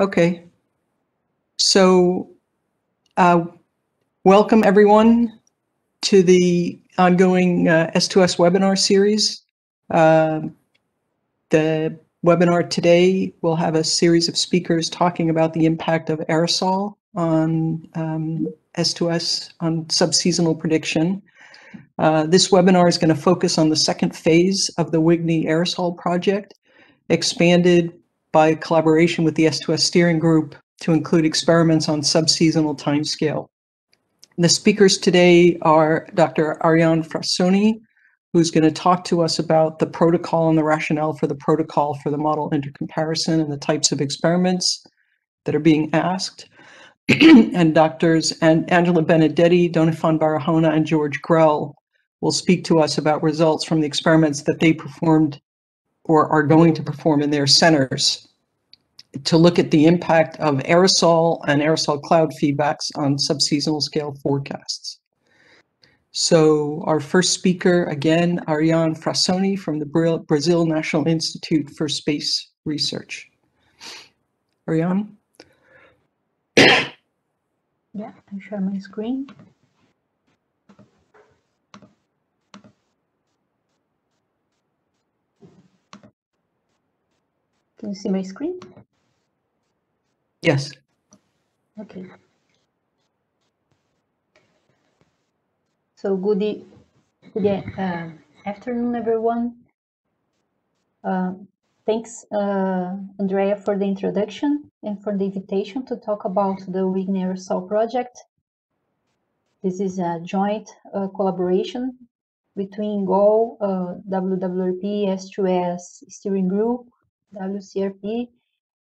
Okay. So, uh, welcome everyone to the ongoing uh, S2S webinar series. Uh, the webinar today will have a series of speakers talking about the impact of aerosol on um, S2S on subseasonal prediction. Uh, this webinar is going to focus on the second phase of the WGNE aerosol project, expanded by collaboration with the S2S steering group to include experiments on subseasonal timescale. The speakers today are Dr. Ariane Frassoni, who's going to talk to us about the protocol and the rationale for the protocol for the model intercomparison and the types of experiments that are being asked. and doctors and Angela Benedetti, Donifan Barahona, and George Grell will speak to us about results from the experiments that they performed or are going to perform in their centers to look at the impact of aerosol and aerosol cloud feedbacks on subseasonal scale forecasts. So our first speaker, again, Ariane Frassoni from the Brazil National Institute for Space Research. Ariane? Yeah, I share my screen. Can you see my screen? Yes. Okay. So good, good uh, afternoon, everyone. Uh, thanks, uh, Andrea, for the introduction and for the invitation to talk about the WGNE Aerosol project. This is a joint uh, collaboration between GAW, uh, WWRP, S2S Steering Group, WCRP,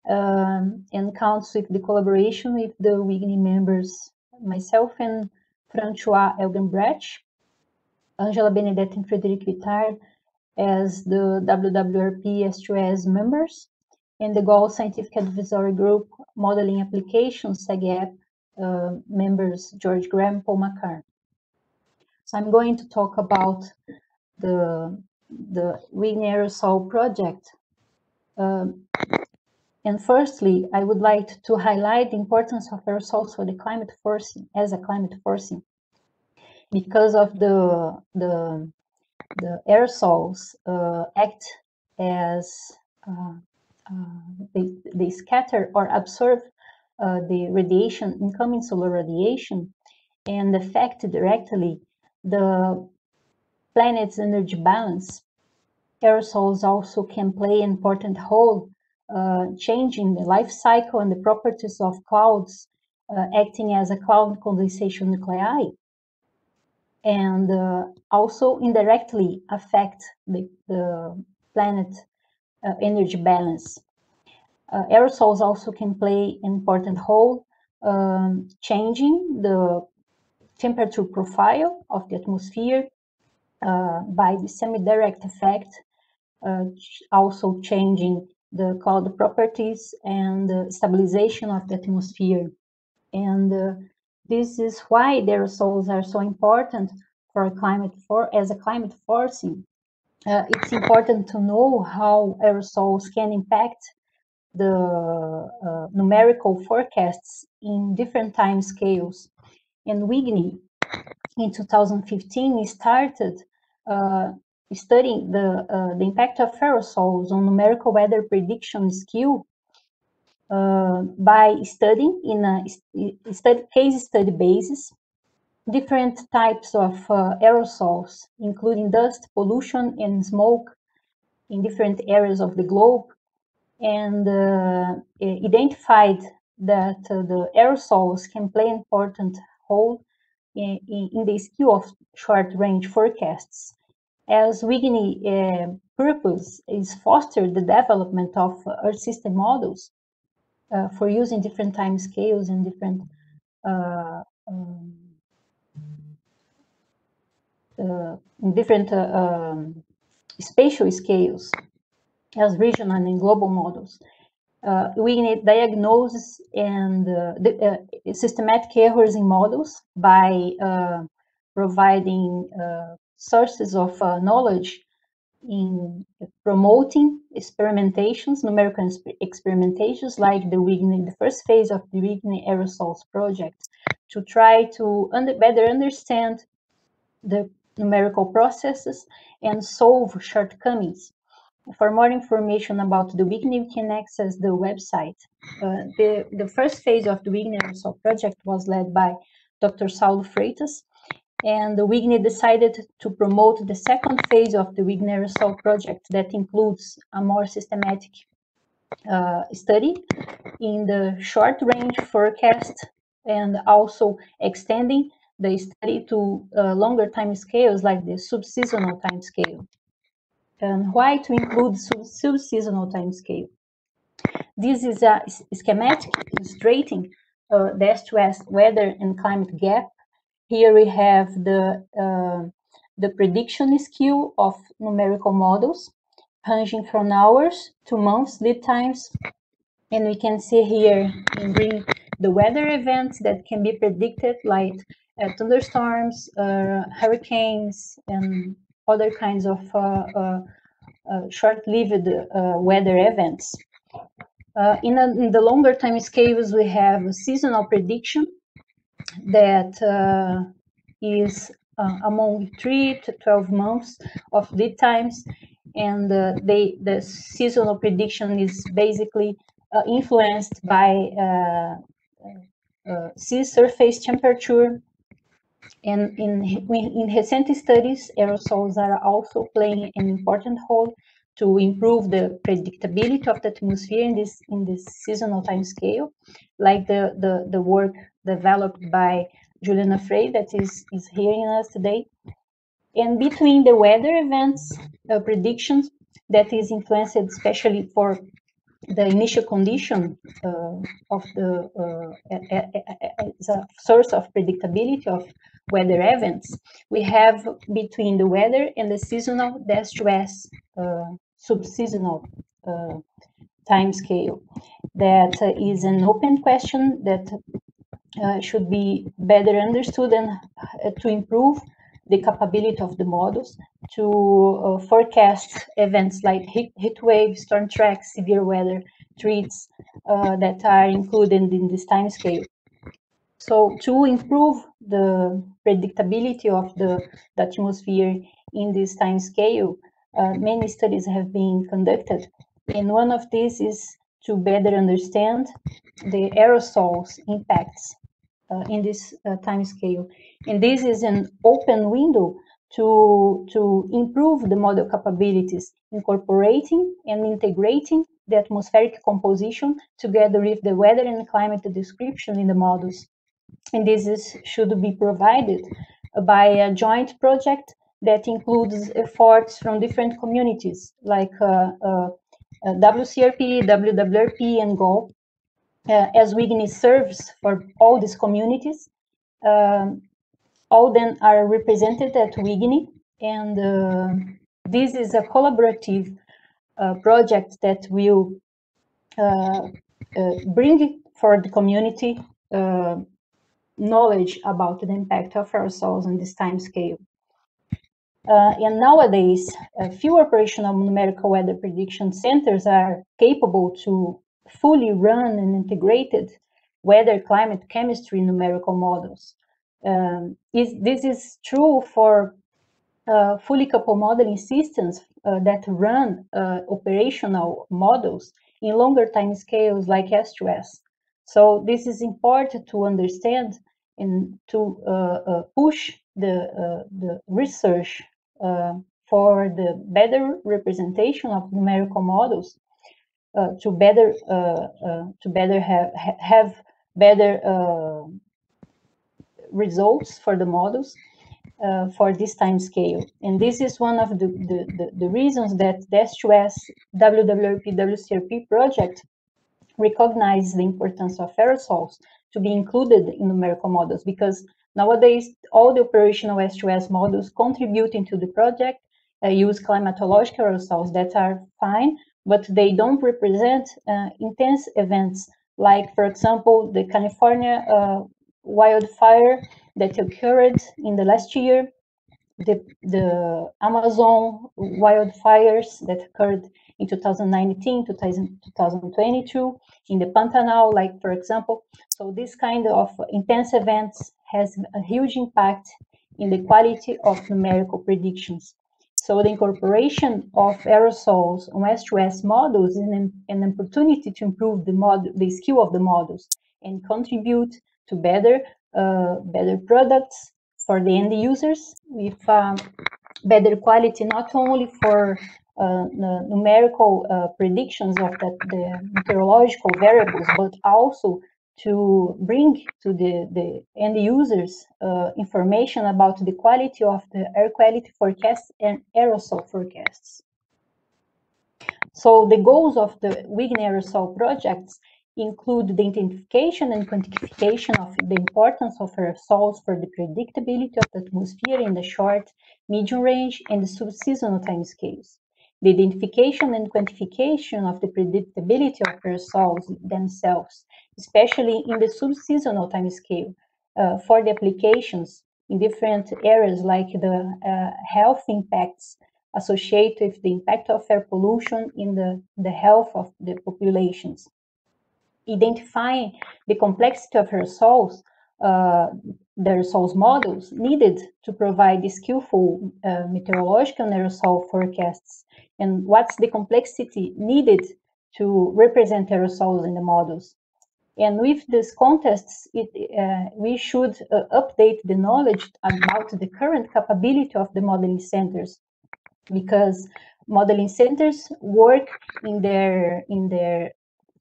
um, and counts with the collaboration with the WGNE members, myself and Francois Engelbrecht, Angela Benedetti and Frederic Vitart as the WWRP S2S members, and the GAW Scientific Advisory Group Modeling Applications, SAGAP, uh, members George Graham, Paul McCarn. So I'm going to talk about the, the WGNE Aerosol project. Um, and firstly, I would like to highlight the importance of aerosols for the climate forcing as a climate forcing, because of the the the aerosols uh, act as uh, uh, they, they scatter or absorb uh, the radiation, incoming solar radiation, and affect directly the planet's energy balance. Aerosols also can play an important role uh, changing the life cycle and the properties of clouds, uh, acting as a cloud condensation nuclei, and uh, also indirectly affect the, the planet uh, energy balance. Uh, aerosols also can play an important role um, changing the temperature profile of the atmosphere uh, by the semi-direct effect, also changing the cloud properties and stabilization of the atmosphere. And uh, this is why aerosols are so important for climate for as a climate forcing. Uh, it's important to know how aerosols can impact the uh, numerical forecasts in different time scales. And WGNE in 2015 started uh, studying the, uh, the impact of aerosols on numerical weather prediction skill uh, by studying in a study, case study basis different types of uh, aerosols, including dust, pollution, and smoke in different areas of the globe, and uh, identified that uh, the aerosols can play an important role in, in, in the skill of short-range forecasts as WGNE uh, purpose is foster the development of Earth system models uh, for using different time scales and different uh, um, uh, different uh, um, spatial scales as regional and global models. Uh, we need diagnosis and the, systematic errors in models by providing sources of uh, knowledge in promoting experimentations, numerical experimentations like the WGNE, the first phase of the WGNE aerosols project to try to under, better understand the numerical processes and solve shortcomings. For more information about the WGNE, you can access the website. Uh, the, the first phase of the WGNE aerosol project was led by Dr. Saulo Freitas, and the WGNE decided to promote the second phase of the WGNE aerosol project that includes a more systematic uh, study in the short range forecast and also extending the study to uh, longer time scales like the subseasonal time scale. And why to include subseasonal time scale? This is a schematic illustrating uh, the S2S weather and climate gap here we have the, uh, the prediction skew of numerical models ranging from hours to months lead times. And we can see here in green the weather events that can be predicted like uh, thunderstorms, uh, hurricanes, and other kinds of uh, uh, uh short-lived weather events. In, a, in, the longer time scales, we have seasonal prediction that uh, is uh, among three to 12 months of lead times. And uh, they, the seasonal prediction is basically influenced by sea surface temperature and in, in recent studies, aerosols are also playing an important role to improve the predictability of the atmosphere in this in this seasonal time scale, like the, the, the work developed by Juliana Frey that is, is hearing us today. And between the weather events uh, predictions that is influenced especially for the initial condition uh, of the uh, as a source of predictability of weather events, we have between the weather and the seasonal the S2S uh, subseasonal uh, time scale. That uh, is an open question that uh, should be better understood and uh, to improve the capability of the models to uh, forecast events like heat, heat wave, storm tracks, severe weather threats uh, that are included in this time scale. So to improve the predictability of the, the atmosphere in this time scale, uh, many studies have been conducted. And one of these is to better understand the aerosols impacts in this uh, time scale. And this is an open window to, to improve the model capabilities, incorporating and integrating the atmospheric composition together with the weather and climate description in the models. And this is, should be provided by a joint project that includes efforts from different communities like uh, uh, uh WCRP, WWRP, and GAW, uh, as WGNE serves for all these communities. Um, all them are represented at WGNE, and uh, this is a collaborative uh, project that will uh, uh, bring for the community uh, knowledge about the impact of aerosols on this time scale. and nowadays, few operational numerical weather prediction centers are capable to fully run and integrated weather climate chemistry numerical models. Um, is, this is true for uh, fully coupled modeling systems uh, that run uh, operational models in longer time scales like S2S. So this is important to understand and to uh, uh, push the, uh, the research for the better representation of numerical models to better uh, uh, to better have have better results for the models uh, for this time scale. And this is one of the, the, the, the reasons that the S2S WWRP WCRP project recognizes the importance of aerosols to be included in numerical models because nowadays all the operational S2S models contributing to the project uh, use climatological aerosols that are fine, but they don't represent uh, intense events like, for example, the California uh, wildfire that occurred in the last year the, the Amazon wildfires that occurred in 2019, 2000, 2022, in the Pantanal, like for example. So this kind of intense events has a huge impact in the quality of numerical predictions. So the incorporation of aerosols on S2S models is an, an opportunity to improve the, mod, the skill of the models and contribute to better, uh, better products for the end users with um, better quality, not only for uh, numerical uh, predictions of the, the meteorological variables, but also to bring to the, the end users uh, information about the quality of the air quality forecasts and aerosol forecasts. So the goals of the WGNE aerosol projects include the identification and quantification of the importance of aerosols for the predictability of the atmosphere in the short, medium range, and the subseasonal timescales. The identification and quantification of the predictability of aerosols themselves, especially in the subseasonal timescale, uh, for the applications in different areas like the uh, health impacts associated with the impact of air pollution in the, the health of the populations identifying the complexity of aerosols, uh, the aerosols models needed to provide the skillful uh, meteorological aerosol forecasts, and what's the complexity needed to represent aerosols in the models. And with these contests, it, uh, we should uh, update the knowledge about the current capability of the modeling centers, because modeling centers work in their in their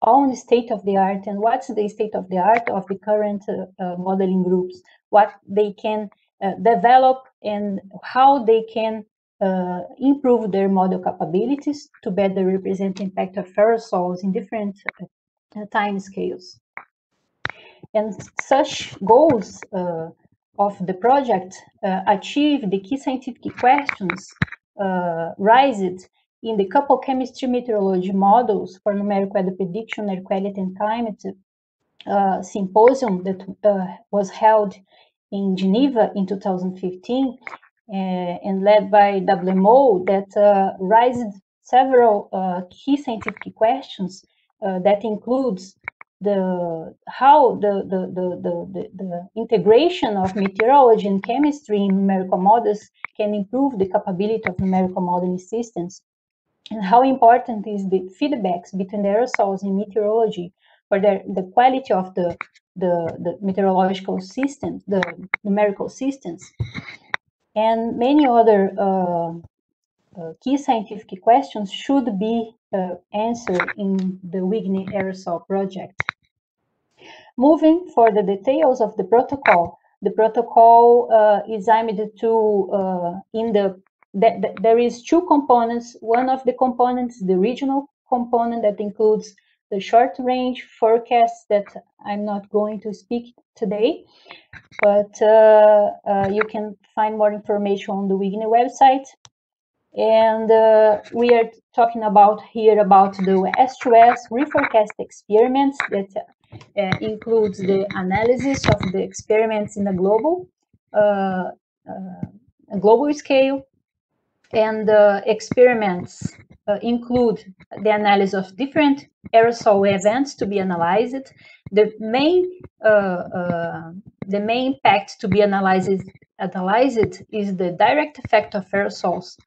own state of the art and what's the state of the art of the current uh, uh, modeling groups, what they can uh, develop and how they can uh, improve their model capabilities to better represent impact of aerosols in different uh, time scales. And such goals uh, of the project achieve the key scientific questions raised in the couple chemistry meteorology models for numerical weather prediction, air quality and climate uh, symposium that uh, was held in Geneva in 2015 uh, and led by WMO that uh, raised several uh, key scientific questions uh, that includes the how the the, the, the, the, integration of meteorology and chemistry in numerical models can improve the capability of numerical modeling systems. And how important is the feedbacks between the aerosols in meteorology for the, the quality of the, the, the meteorological systems, the numerical systems, and many other uh, uh, key scientific questions should be answered in the WGNE aerosol project. Moving for the details of the protocol, the protocol uh, is aimed to, uh, in the that, there is two components. One of the components, the regional component that includes the short range forecasts that I'm not going to speak today, but uh, uh, you can find more information on the WGNE website. And uh, we are talking about here about the S2S reforecast experiments that uh, includes the analysis of the experiments in a global, uh, uh, global scale and uh, experiments uh, include the analysis of different aerosol events to be analyzed. The main the main impact to be analyzed analyzed is the direct effect of aerosols,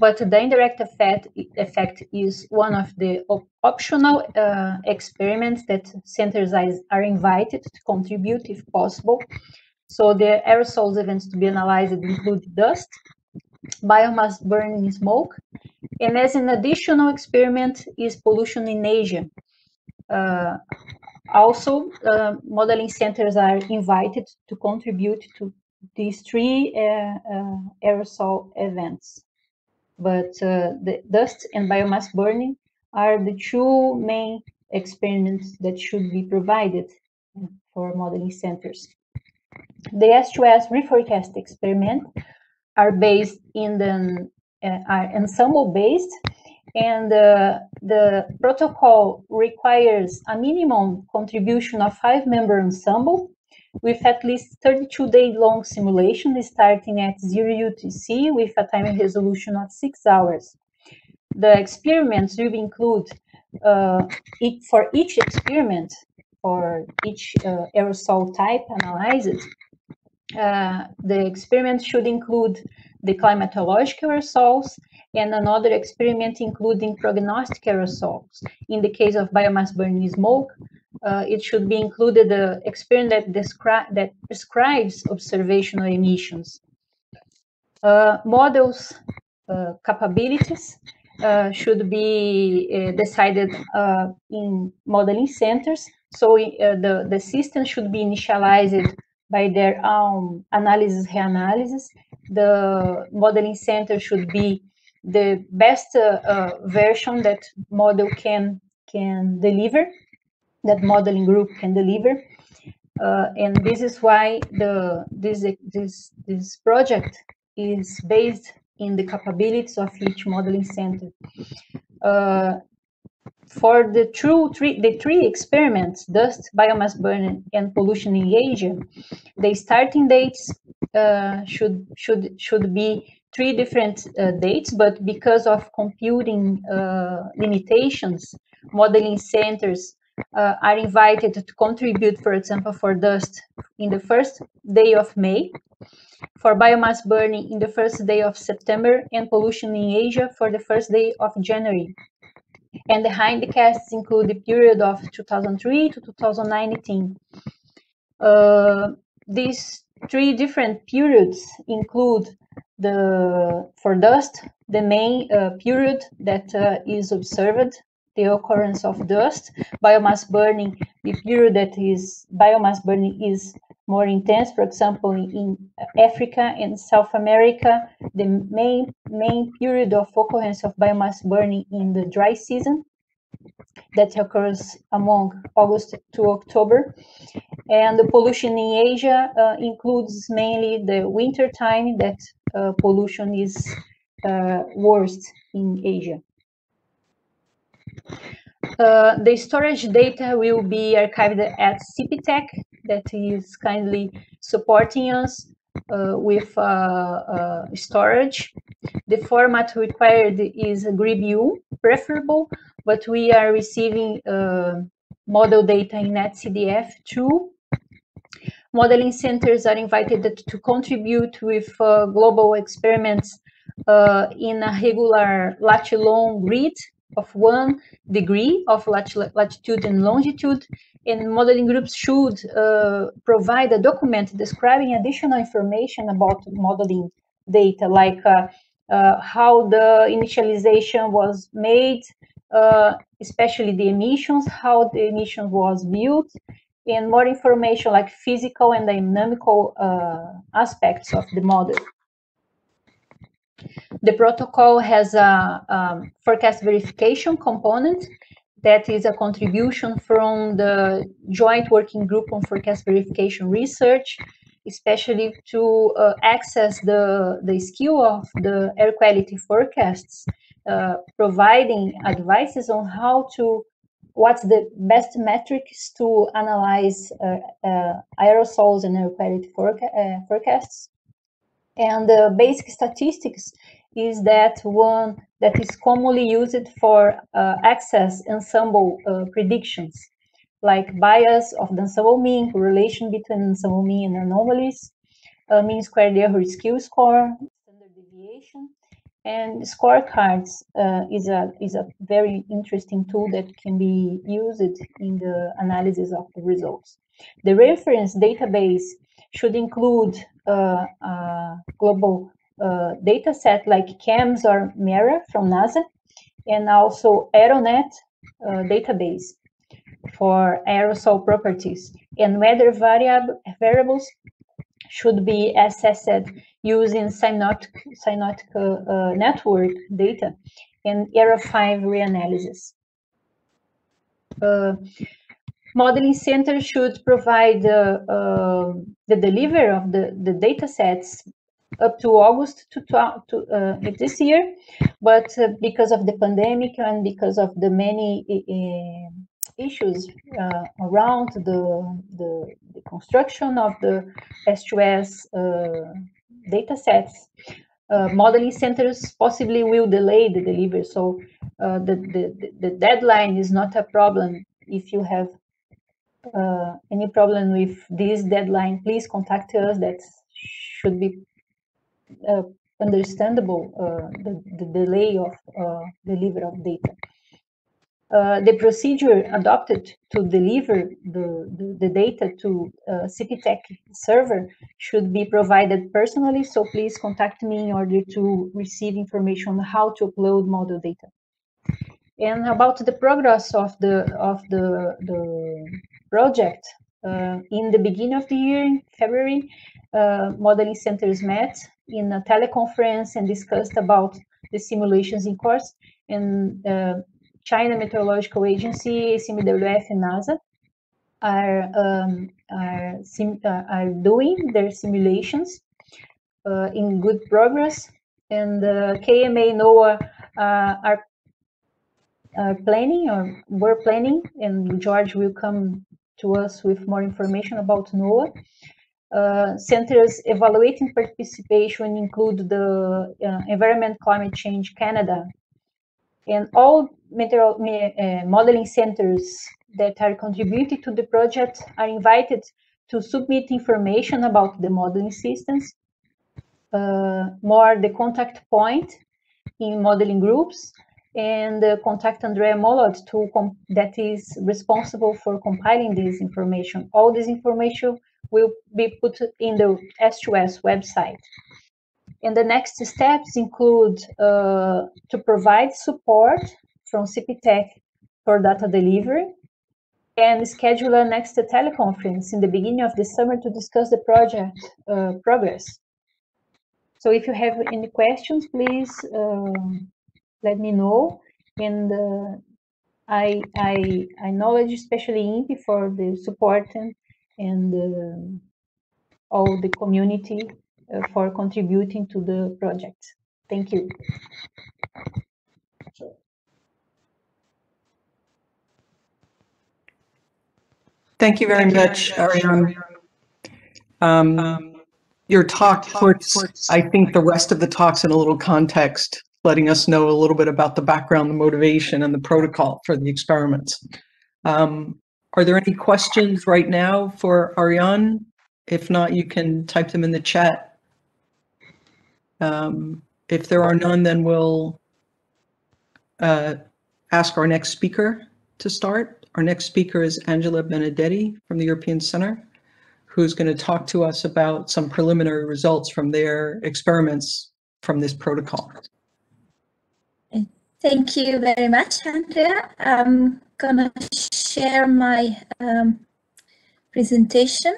but the indirect effect effect is one of the op optional uh, experiments that centers are invited to contribute if possible. So the aerosols events to be analyzed include dust, biomass burning smoke, and as an additional experiment is pollution in Asia. Uh, also, uh, modeling centers are invited to contribute to these three uh, uh aerosol events. But uh, the dust and biomass burning are the two main experiments that should be provided for modeling centers. The S2S reforecast experiment are based in the uh, are ensemble based and uh, the protocol requires a minimum contribution of five member ensemble with at least 32 day long simulation starting at 0 UTC with a time resolution of 6 hours. The experiments will include, uh, it, for each experiment, or each uh, aerosol type analyzed, uh, the experiment should include the climatological aerosols and another experiment including prognostic aerosols. In the case of biomass burning smoke, uh, it should be included the experiment that, descri that prescribes observational emissions. Uh, models uh, capabilities uh, should be uh, decided uh, in modeling centers. So the, the system should be initialized by their own analysis reanalysis. The modeling center should be the best uh, uh, version that model can can deliver that modeling group can deliver. Uh, and this is why the this this this project is based in the capabilities of each modeling center. Uh, For the true three the three experiments, dust, biomass burning, and pollution in Asia, the starting dates uh, should should should be three different uh, dates, but because of computing uh, limitations, modeling centers uh, are invited to contribute, for example, for dust in the first day of May, for biomass burning in the first day of September, and pollution in Asia for the first day of January. And the hindcasts include the period of 2003 to 2019. Uh, these three different periods include the for dust the main uh, period that uh, is observed the occurrence of dust. Biomass burning, the period that is biomass burning is more intense. For example, in Africa and South America, the main main period of occurrence of biomass burning in the dry season that occurs among August to October. And the pollution in Asia uh, includes mainly the winter time that uh, pollution is uh, worst in Asia. Uh, the storage data will be archived at CPTEC, that is kindly supporting us uh, with uh, uh storage. The format required is GRIB-U, preferable, but we are receiving uh, model data in NetCDF too. Modeling centers are invited to contribute with global experiments in a regular lat-long grid of one degree of latitude and longitude, and modeling groups should uh, provide a document describing additional information about modeling data, like uh, uh, how the initialization was made, uh, especially the emissions, how the emission was built, and more information like physical and dynamical uh, aspects of the model. The protocol has a um, forecast verification component that is a contribution from the joint working group on forecast verification research, especially to uh, access the, the skill of the air quality forecasts, uh, providing advices on how to, what's the best metrics to analyze uh, uh aerosols and air quality uh, forecasts. And the basic statistics is that one that is commonly used for uh, access ensemble uh, predictions, like bias of the ensemble mean, correlation between ensemble mean and anomalies, uh, mean squared error skill score, standard deviation, and scorecards uh, is a is a very interesting tool that can be used in the analysis of the results. The reference database should include uh, global uh, data set like CAMS or MERRA from NASA, and also Aeronet uh, database for aerosol properties. And weather variable, variables should be assessed using synoptic, synoptic uh, network data and ERA5 reanalysis. Modeling center should provide uh, uh, the delivery of the, the data sets up to August to, to uh, this year, but uh, because of the pandemic and because of the many issues uh, around the, the, the, construction of the S2S uh, data sets, uh, modeling centers possibly will delay the delivery. So uh, the, the, the deadline is not a problem. If you have uh, any problem with this deadline, please contact us. That should be uh, understandable, the, the delay of delivery of data. Uh, the procedure adopted to deliver the, the, the data to uh, CPTEC server should be provided personally, so please contact me in order to receive information on how to upload model data. And about the progress of the, of the, the project, uh, in the beginning of the year, in February, uh, modeling centers met in a teleconference and discussed about the simulations in course. And uh, China Meteorological Agency, CMWF, and NASA are um, are, sim, uh, are doing their simulations uh, in good progress, and uh, KMA NOAA are are planning or were planning, and George will come to us with more information about NOAA. Uh, centers evaluating participation include the uh, Environment Climate Change Canada and all uh, modeling centers that are contributing to the project are invited to submit information about the modeling systems, uh, more the contact point in modeling groups, and uh, contact Andrea Molod to that is responsible for compiling this information. All this information will be put in the S2S website. And the next steps include uh, to provide support from CPTEC for data delivery and schedule a next teleconference in the beginning of the summer to discuss the project uh, progress. So if you have any questions, please uh, let me know. And uh, I, I, I acknowledge especially INPE for the support and, and uh, all the community uh, for contributing to the project. Thank you. Thank you very much, Ariane. Um, your talk puts, I think, the rest of the talks in a little context, letting us know a little bit about the background, the motivation, and the protocol for the experiments. Um, are there any questions right now for Ariane? If not, you can type them in the chat. Um, if there are none, then we'll uh, ask our next speaker to start. Our next speaker is Angela Benedetti from the European Center, who's going to talk to us about some preliminary results from their experiments from this protocol. Thank you very much, Andrea. I'm going to share my um, presentation.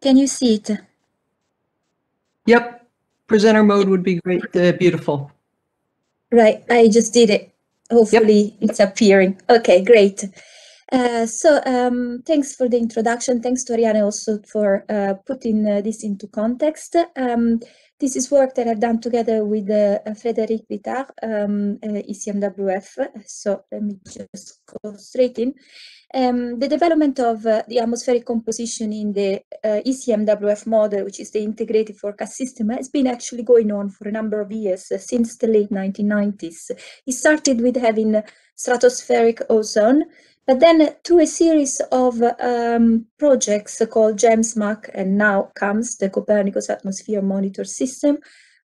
Can you see it? Yep. Presenter mode would be great. Uh, beautiful. Right. I just did it. Hopefully yep. it's appearing. Okay, great. Uh, so um, thanks for the introduction. Thanks to Ariane also for uh, putting uh, this into context. Um, this is work that I've done together with uh, Frédéric Vitart, um, uh, ECMWF. So let me just go straight in. Um, the development of the atmospheric composition in the ECMWF model, which is the integrated forecast system, has been actually going on for a number of years, since the late 1990s. It started with having stratospheric ozone, but then through a series of um, projects called GEMS-MAC, and now comes the Copernicus Atmosphere Monitor System,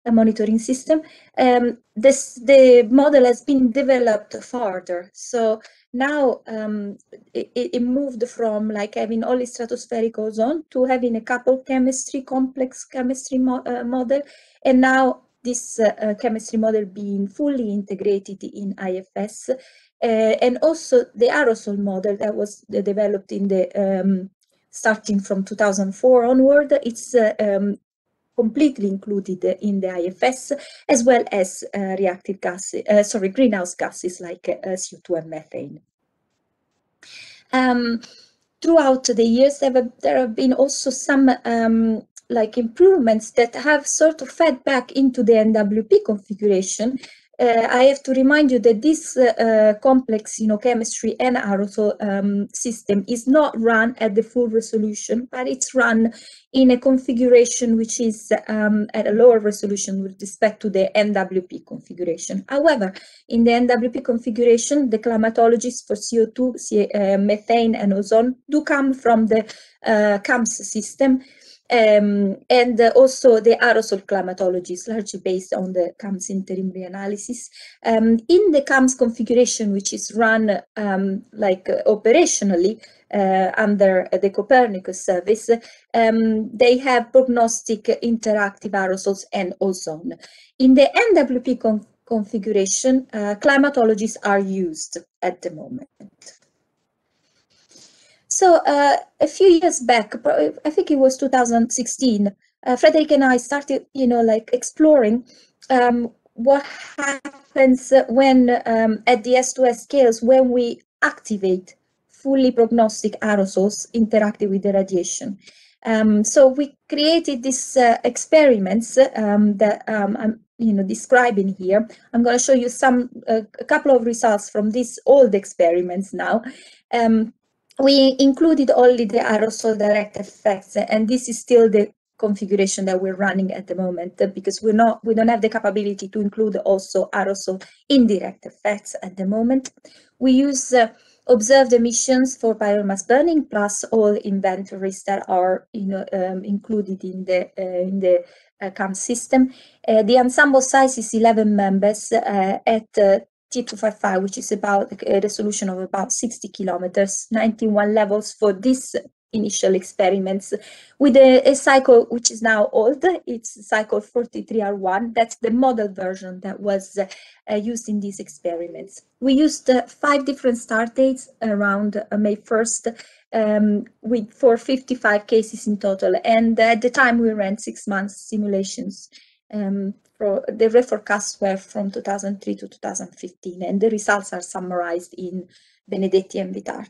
a monitoring system, um, this, the model has been developed further. So now um, it, it, moved from like having only stratospheric ozone to having a couple chemistry, complex chemistry mo uh, model. And now this uh, uh, chemistry model being fully integrated in IFS. Uh, and also the aerosol model that was developed in the um, starting from 2004 onward, it's uh, um, completely included in the IFS, as well as uh, reactive gases, uh, sorry, greenhouse gases like uh, CO2 and methane. Um, throughout the years, there have, there have been also some um, like improvements that have sort of fed back into the NWP configuration uh, I have to remind you that this uh, uh, complex, you know, chemistry and aerosol um, system is not run at the full resolution, but it's run in a configuration which is um, at a lower resolution with respect to the NWP configuration. However, in the NWP configuration, the climatologies for CO2, uh, methane, and ozone do come from the uh, CAMS system, um, and uh, also the aerosol climatology is largely based on the CAMS interim reanalysis. Um, in the CAMS configuration, which is run um, like uh, operationally uh, under the Copernicus service, um, they have prognostic interactive aerosols and ozone. In the NWP con configuration, uh, climatologies are used at the moment. So uh, a few years back, I think it was 2016, uh, Frederick and I started, you know, like exploring um, what happens when um, at the S2S scales when we activate fully prognostic aerosols interacting with the radiation. Um, so we created these uh, experiments um, that um, I'm you know describing here. I'm going to show you some uh, a couple of results from these old experiments now. Um, we included only the aerosol direct effects, and this is still the configuration that we're running at the moment because we're not we don't have the capability to include also aerosol indirect effects at the moment. We use uh, observed emissions for biomass burning plus all inventories that are you know um, included in the uh, in the uh, CAM system. Uh, the ensemble size is 11 members uh, at uh, T255, which is about a resolution of about 60 kilometers, 91 levels for this initial experiments with a, a, cycle which is now old. It's cycle 43R1. That's the model version that was uh, used in these experiments. We used uh, five different start dates around uh, May 1st um, with for 55 cases in total. And at the time we ran six months simulations. Um, the reforecasts were from 2003 to 2015, and the results are summarized in Benedetti and Vitart.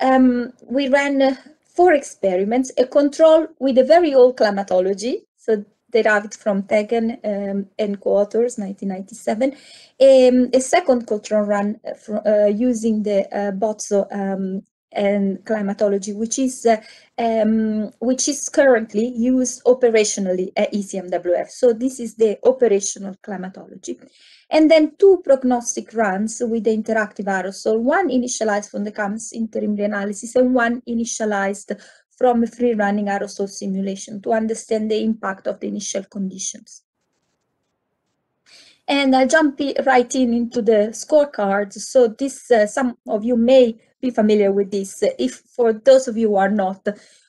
Um, we ran four experiments, a control with a very old climatology, so derived from Tegen um, and co-authors, 1997, um, a second control run uh, uh, using the uh, Bozzo um, and climatology, which is uh, um, which is currently used operationally at ECMWF. So this is the operational climatology. And then two prognostic runs with the interactive aerosol, one initialized from the CAMS interim reanalysis and one initialized from a free running aerosol simulation to understand the impact of the initial conditions. And I'll jump right in into the scorecards. So this, uh, some of you may be familiar with this. If for those of you who are not,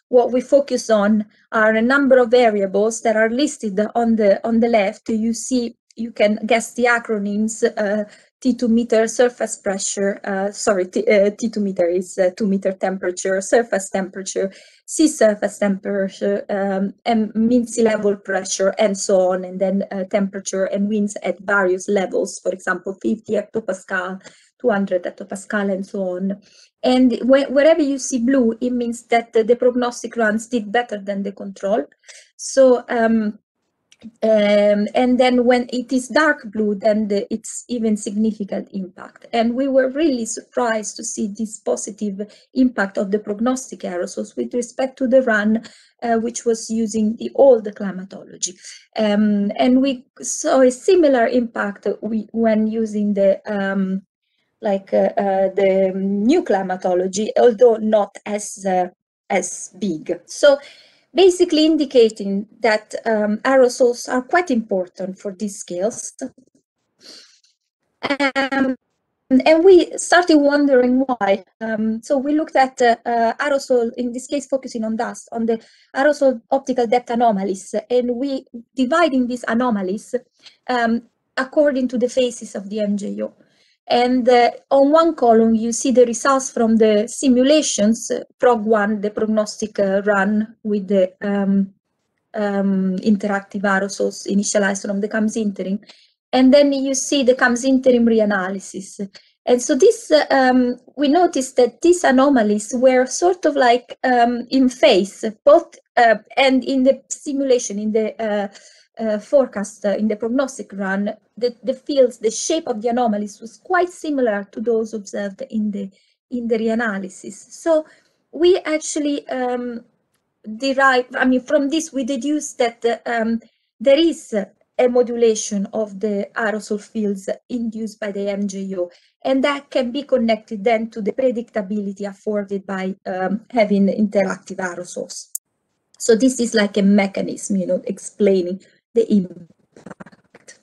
what we focus on are a number of variables that are listed on the on the left. You see, you can guess the acronyms. Uh, T2 meter surface pressure, uh, sorry, T, uh, T2 meter is uh, 2 meter temperature, surface temperature, sea surface temperature, um, and mean sea level pressure, and so on, and then uh, temperature and winds at various levels, for example, 50 hectopascal, 200 hectopascal, and so on. And wh wherever you see blue, it means that the, the, prognostic runs did better than the control. So, um, um, and then when it is dark blue, then the, it's even significant impact. And we were really surprised to see this positive impact of the prognostic aerosols with respect to the run, uh, which was using the old climatology. Um, and we saw a similar impact we, when using the um, like uh, uh, the new climatology, although not as uh, as big. So basically indicating that um, aerosols are quite important for these scales. Um, and we started wondering why. Um, so we looked at uh, uh, aerosol, in this case focusing on dust, on the aerosol optical depth anomalies, and we dividing these anomalies um, according to the phases of the MJO. And uh, on one column, you see the results from the simulations, uh, PROG1, the prognostic uh, run with the um, um, interactive aerosols initialized from the CAMS interim. And then you see the CAMS interim reanalysis. And so this, uh, um, we noticed that these anomalies were sort of like um, in phase, both uh, and in the simulation, in the uh, uh forecast, uh, in the prognostic run, the, the fields, the shape of the anomalies was quite similar to those observed in the in the reanalysis. So we actually um, derive, I mean, from this we deduce that um, there is a modulation of the aerosol fields induced by the MJO. And that can be connected then to the predictability afforded by um, having interactive aerosols. So this is like a mechanism, you know, explaining the impact.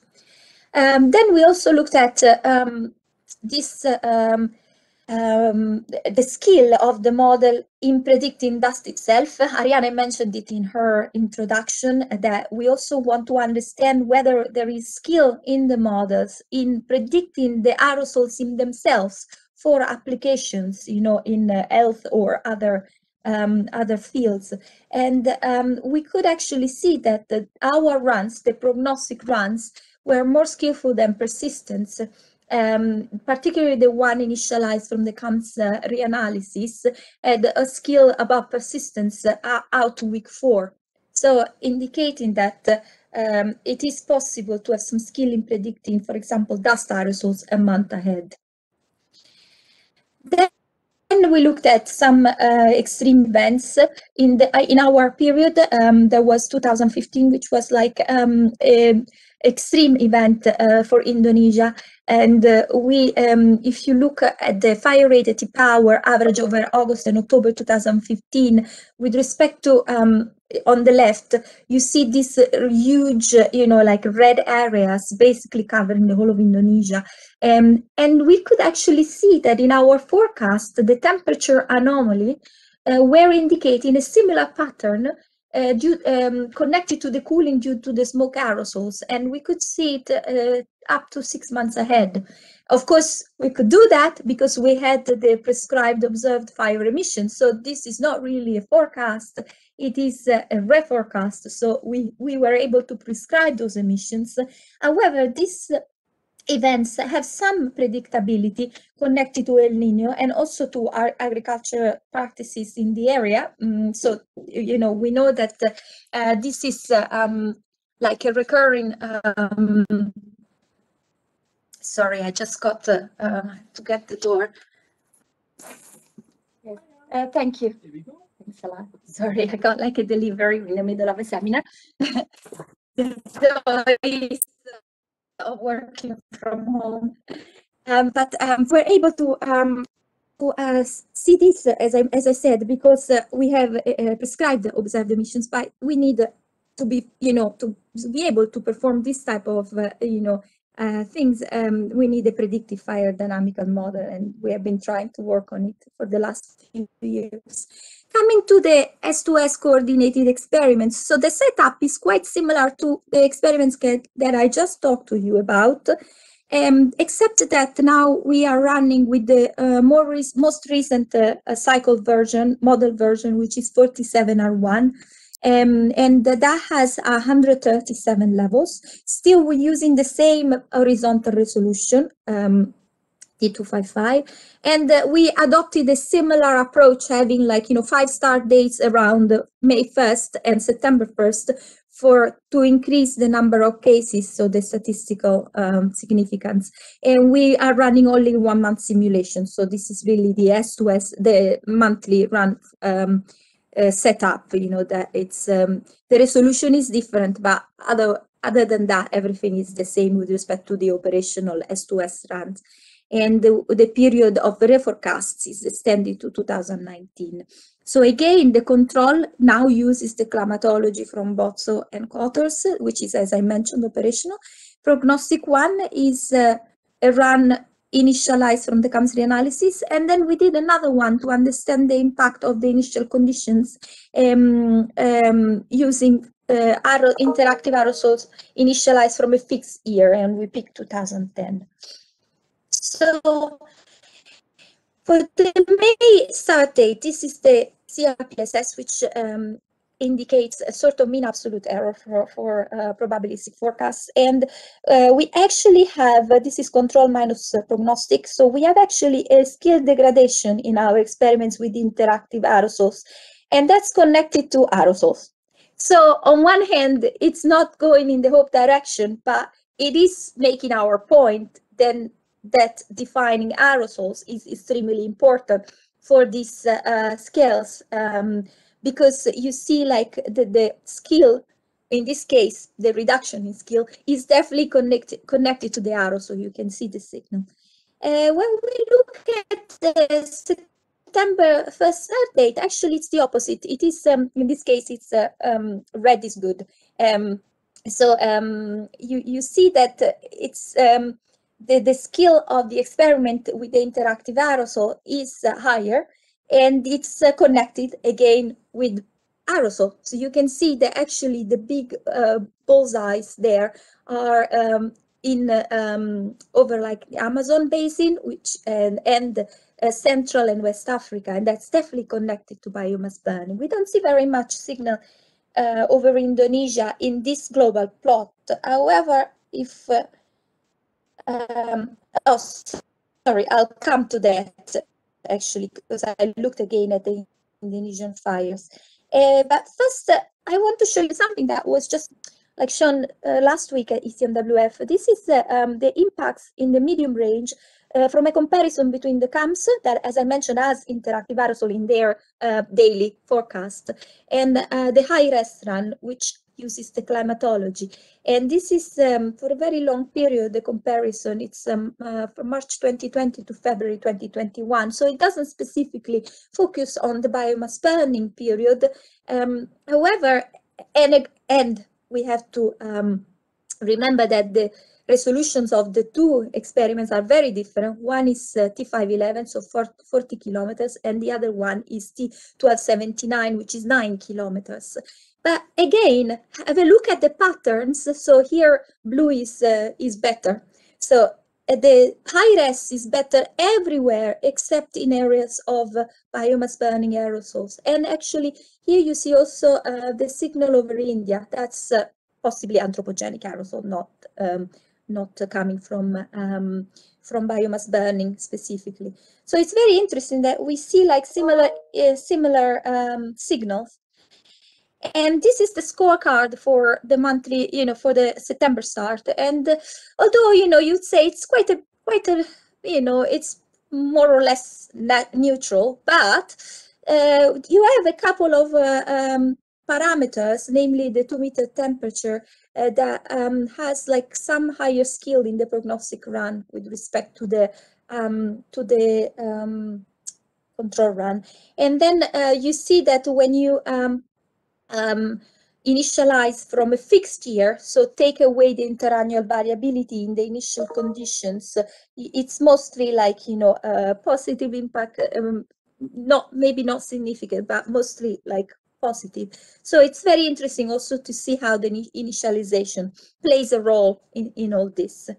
Um, then we also looked at uh, um, this uh, um, the skill of the model in predicting dust itself. Ariane mentioned it in her introduction that we also want to understand whether there is skill in the models in predicting the aerosols in themselves for applications, you know, in uh, health or other um, other fields. And um, we could actually see that the, our runs, the prognostic runs, were more skillful than persistence um, particularly the one initialized from the CAMS uh, reanalysis, had a skill about persistence uh, out to week four. So indicating that uh, um, it is possible to have some skill in predicting, for example, dust aerosols a month ahead. Then we looked at some uh, extreme events in the in our period. Um, there was 2015, which was like um, a, extreme event uh, for Indonesia. And uh, we, um, if you look at the fire radiative power average over August and October 2015, with respect to um, on the left, you see these huge, you know, like red areas basically covering the whole of Indonesia. Um, and we could actually see that in our forecast, the temperature anomaly uh, were indicating a similar pattern uh, due, um, connected to the cooling due to the smoke aerosols, and we could see it uh, up to six months ahead. Of course, we could do that because we had the prescribed observed fire emissions. So this is not really a forecast, it is a, a reforecast. So we, we were able to prescribe those emissions. However, this events have some predictability connected to El Nino and also to our agriculture practices in the area. Mm, so, you know, we know that uh, this is uh, um, like a recurring. Um, sorry, I just got uh, to get the door. Uh, thank you. Thanks a lot. Sorry, I got like a delivery in the middle of a seminar. so of working from home. Um, but um, we're able to um, to uh, see this, as I, as I said, because uh, we have uh, prescribed observed emissions, but we need to be, you know, to be able to perform this type of, uh, you know, uh, things, um, we need a predictive fire dynamical model, and we have been trying to work on it for the last few years. Coming to the S2S coordinated experiments, so the setup is quite similar to the experiments that I just talked to you about, um, except that now we are running with the uh, more re most recent uh, cycle version, model version, which is 47R1. Um, and that has 137 levels. Still, we're using the same horizontal resolution, um, T255. And uh, we adopted a similar approach, having like, you know, five start dates around May 1st and September 1st for to increase the number of cases, so the statistical um, significance. And we are running only one month simulation. So this is really the S2S, the monthly run um, uh, setup, you know, that it's, um, the resolution is different, but other, other than that, everything is the same with respect to the operational S2S runs and the, the period of the reforecasts is extended to 2019. So again, the control now uses the climatology from Bozzo and Kotors, which is, as I mentioned, operational. Prognostic one is uh, a run initialized from the CAMS analysis. and then we did another one to understand the impact of the initial conditions um, um, using uh, interactive aerosols initialized from a fixed year, and we picked 2010. So for the May start date, this is the CRPSS, which um, indicates a sort of mean absolute error for, for uh, probabilistic forecasts. And uh, we actually have, uh, this is control minus uh, prognostic, so we have actually a skill degradation in our experiments with interactive aerosols, and that's connected to aerosols. So on one hand, it's not going in the hope direction, but it is making our point then that defining aerosols is extremely important for these uh, uh, scales um, because you see like the, the skill in this case the reduction in skill is definitely connected connected to the aerosol you can see the signal uh, when we look at the September 1st start date, actually it's the opposite. It is, um, in this case, it's uh, um, red is good. Um, so um, you, you see that it's um, the, the skill of the experiment with the interactive aerosol is uh, higher and it's uh, connected again with aerosol. So you can see that actually the big uh, bullseyes there are um, in uh, um, over like the Amazon basin, which and and uh, Central and West Africa, and that's definitely connected to biomass burning. We don't see very much signal uh, over Indonesia in this global plot. However, if um, oh, sorry, I'll come to that actually because I looked again at the Indonesian fires. Uh, but first, uh, I want to show you something that was just like shown uh, last week at ECMWF. This is um, the impacts in the medium range uh, from a comparison between the CAMS that, as I mentioned, has interactive aerosol in their uh, daily forecast, and uh, the HRES run, which uses the climatology. And this is um, for a very long period, the comparison. It's um, uh, from March 2020 to February 2021. So it doesn't specifically focus on the biomass burning period. Um, however, and, and we have to um, remember that the resolutions of the two experiments are very different. One is uh, T511, so 40, 40 kilometers, and the other one is T1279, which is 9 kilometers. But again, have a look at the patterns. So here blue is, uh, is better. So uh, the res is better everywhere except in areas of uh, biomass burning aerosols. And actually here you see also uh, the signal over India. That's uh, possibly anthropogenic aerosol, not um, not coming from um, from biomass burning specifically. So it's very interesting that we see like similar uh, similar um, signals and this is the scorecard for the monthly you know for the september start and uh, although you know you'd say it's quite a quite a you know it's more or less neutral but uh, you have a couple of uh, um, parameters namely the two meter temperature uh, that um, has like some higher skill in the prognostic run with respect to the um, to the um, control run. And then uh, you see that when you um, um, initialize from a fixed year, so take away the interannual variability in the initial conditions, it's mostly like, you know, a positive impact, um, not maybe not significant, but mostly like positive. So it's very interesting also to see how the initialization plays a role in, in all this.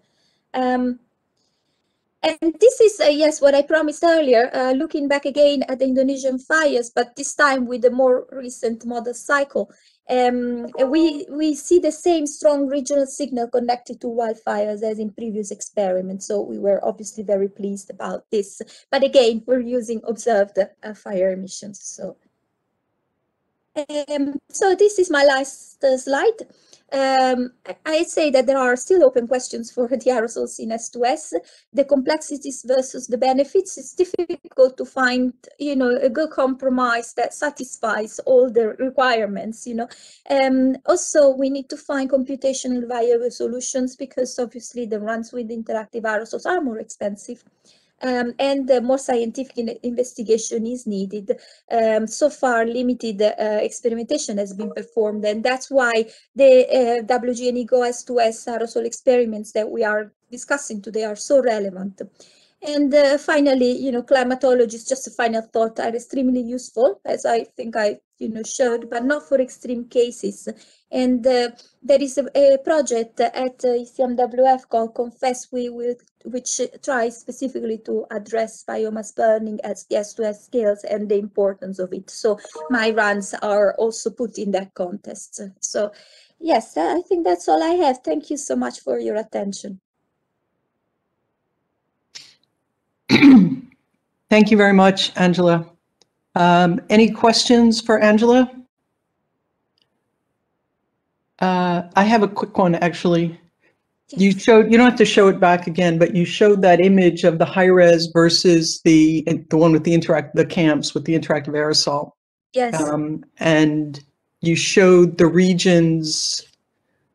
Um, and this is, uh, yes, what I promised earlier, uh, looking back again at the Indonesian fires, but this time with the more recent model cycle. Um, we, we see the same strong regional signal connected to wildfires as in previous experiments. So we were obviously very pleased about this. But again, we're using observed uh, fire emissions. So, um, so this is my last uh, slide. Um, I'd say that there are still open questions for the aerosols in S2S. The complexities versus the benefits, it's difficult to find, you know, a good compromise that satisfies all the requirements, you know. Um, also, we need to find computational viable solutions because obviously the runs with interactive aerosols are more expensive um, and more scientific in investigation is needed. Um, so far, limited uh, experimentation has been performed, and that's why the uh, WGNE GO-S2S aerosol experiments that we are discussing today are so relevant. And uh, finally, you know, climatologists, just a final thought, are extremely useful, as I think I you know, showed, but not for extreme cases. And uh, there is a, a project at uh, ECMWF called Confess We Will, which tries specifically to address biomass burning at S2S scales and the importance of it. So my runs are also put in that context. So yes, I think that's all I have. Thank you so much for your attention. Thank you very much, Angela. Um, any questions for Angela? Uh, I have a quick one, actually. You showed, you don't have to show it back again, but you showed that image of the high res versus the, the one with the interact, the CAMS with the interactive aerosol. Yes. Um, and you showed the regions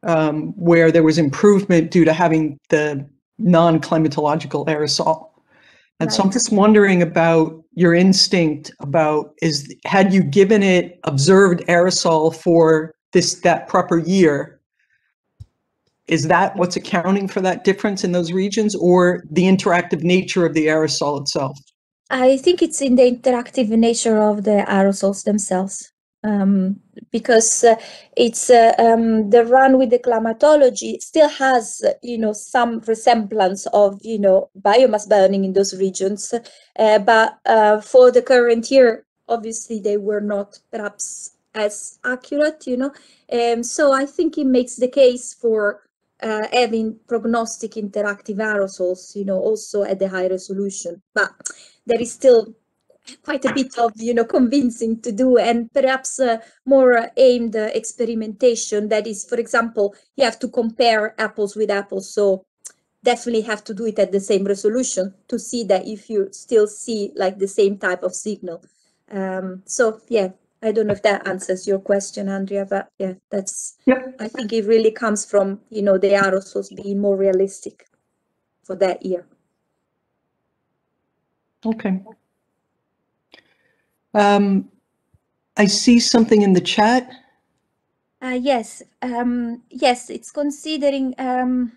um, where there was improvement due to having the non-climatological aerosol. And so I'm just wondering about your instinct about is had you given it observed aerosol for this that proper year? Is that what's accounting for that difference in those regions or the interactive nature of the aerosol itself? I think it's in the interactive nature of the aerosols themselves. Um, because uh, it's uh, um, the run with the climatology still has, you know, some resemblance of, you know, biomass burning in those regions. Uh, but uh, for the current year, obviously they were not perhaps as accurate, you know. Um, so I think it makes the case for uh, having prognostic interactive aerosols, you know, also at the high resolution. But there is still quite a bit of, you know, convincing to do and perhaps uh, more uh, aimed uh, experimentation. That is, for example, you have to compare apples with apples. So definitely have to do it at the same resolution to see that if you still see like the same type of signal. Um, so yeah, I don't know if that answers your question, Andrea, but yeah, that's, Yep. I think it really comes from, you know, the aerosols being more realistic for that year. Okay. Um, I see something in the chat. Uh, yes, um, yes, it's considering, um,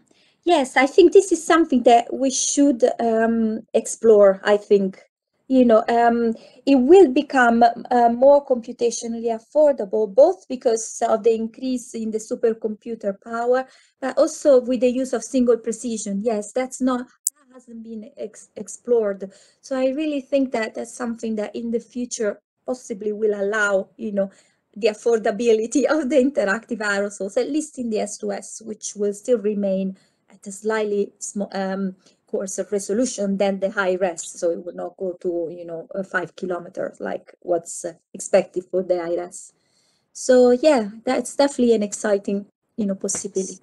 yes, I think this is something that we should um, explore, I think. You know, um, it will become uh, more computationally affordable, both because of the increase in the supercomputer power, but also with the use of single precision. Yes, that's not, hasn't been ex explored. So I really think that that's something that in the future possibly will allow, you know, the affordability of the interactive aerosols, at least in the S2S, which will still remain at a slightly small um, coarser resolution than the high res. So it will not go to, you know, five kilometers like what's uh, expected for the high. So yeah, that's definitely an exciting, you know, possibility.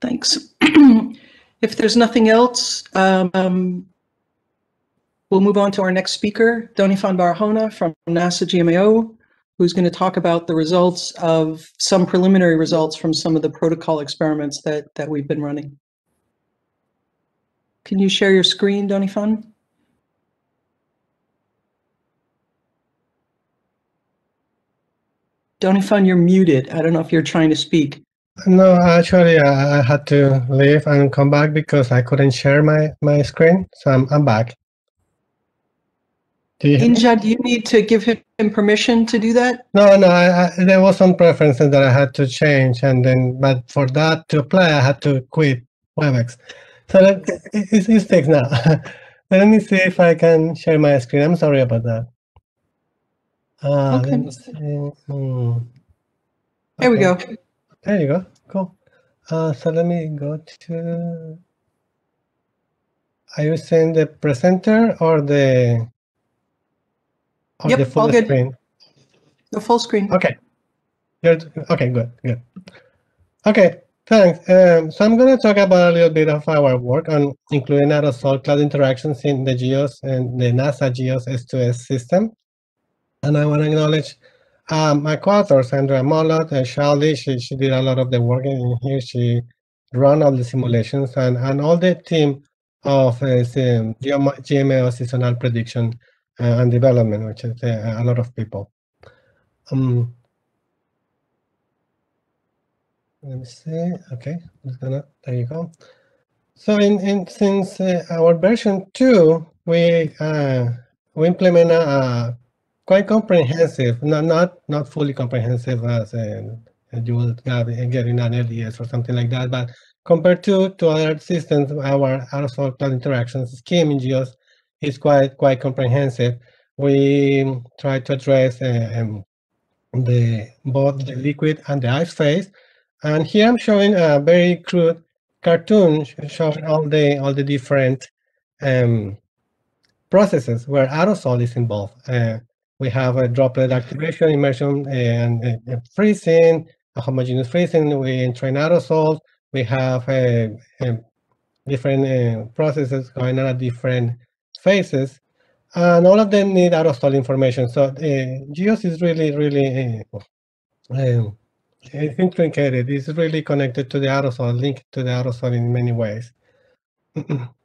Thanks. If there's nothing else, um, we'll move on to our next speaker, Donifan Barahona from NASA GMAO, who's going to talk about the results of some preliminary results from some of the protocol experiments that, that we've been running. Can you share your screen, Donifan? Donifan, you're muted. I don't know if you're trying to speak. No, actually, I, I had to leave and come back because I couldn't share my, my screen. So I'm, I'm back. Do you? Inja, do you need to give him permission to do that? No, no, I, I, there was some preferences that I had to change, and then, but for that to apply, I had to quit WebEx. So that, it, it, it takes now. Let me see if I can share my screen. I'm sorry about that. Uh, Okay. Let. Hmm. There we go. There you go. Cool. Uh, so let me go to. Are you saying the presenter or the? Or Yep, the full screen? The full screen. Okay. Good. Okay. Good. Good. Okay. Thanks. Um, so I'm going to talk about a little bit of our work on including aerosol cloud interactions in the GEOS and the NASA GEOS S2S system. And I want to acknowledge um, my co-author, Andrea Molod, uh, Shaldi. She, she did a lot of the work in here. She ran all the simulations and, and all the team of uh, seasonal prediction uh, and development, which is uh, a lot of people. Um, let me see. Okay, I'm gonna. There you go. So in, in since uh, our version two, we uh, we implement a, quite comprehensive, not not not fully comprehensive as you will have, get in an LES or something like that, but compared to, to other systems, our aerosol cloud interactions scheme in GEOS is quite quite comprehensive. We try to address uh, um, the both the liquid and the ice phase, and here I'm showing a very crude cartoon showing all the all the different um, processes where aerosol is involved. Uh, we have a droplet activation, immersion, and, and freezing, a homogeneous freezing. We train aerosols. We have uh, uh, different uh, processes going on at different phases, and all of them need aerosol information. So uh, GEOS is really, really uh, um, it's intricated. It's really connected to the aerosol, linked to the aerosol in many ways.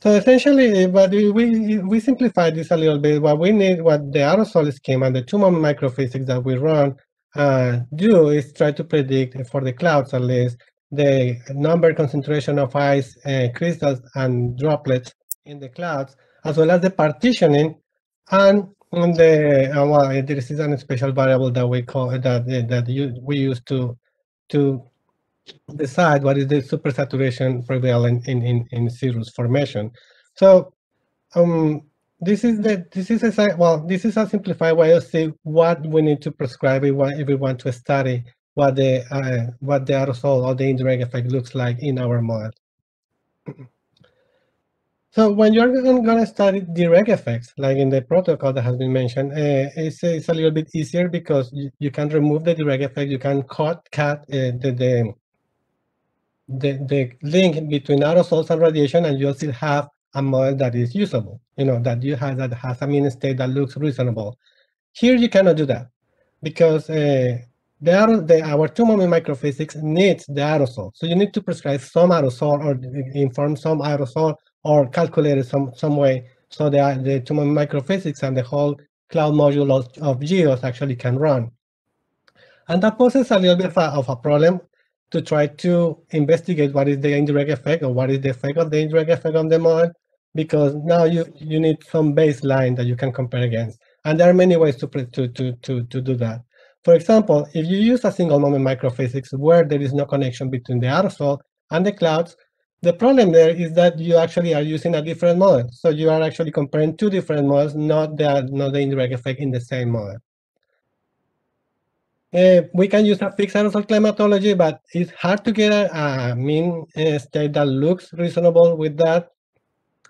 So essentially, but we we simplify this a little bit. What we need, what the aerosol scheme and the two-moment microphysics that we run uh, do is try to predict for the clouds at least the number concentration of ice uh, crystals and droplets in the clouds, as well as the partitioning and the uh, well, there is a special variable that we call that that you, we use to to decide what is the supersaturation prevalent in, in, in cirrus formation. So um, this is the this is a well this is a simplified way of see what we need to prescribe if we want to study what the uh, what the aerosol or the indirect effect looks like in our model. So when you're going to study direct effects, like in the protocol that has been mentioned, uh, it's, it's a little bit easier because you, you can remove the direct effect, you can cut, cut uh, the, the, the, the link between aerosols and radiation, and you still have a model that is usable, you know, that you have that has a mean state that looks reasonable. Here you cannot do that because uh, the, the, our two-moment microphysics needs the aerosol. So you need to prescribe some aerosol or inform some aerosol or calculate it some, some way so that the two-moment microphysics and the whole cloud module of, of GEOS actually can run. And that poses a little bit of a, of a problem to try to investigate what is the indirect effect or what is the effect of the indirect effect on the model, because now you, you need some baseline that you can compare against. And there are many ways to, to, to, to, to do that. For example, if you use a single moment microphysics where there is no connection between the aerosol and the clouds, the problem there is that you actually are using a different model. So you are actually comparing two different models, not the, not the indirect effect in the same model. Uh, we can use a fixed aerosol climatology, but it's hard to get a, a mean uh, state that looks reasonable with that.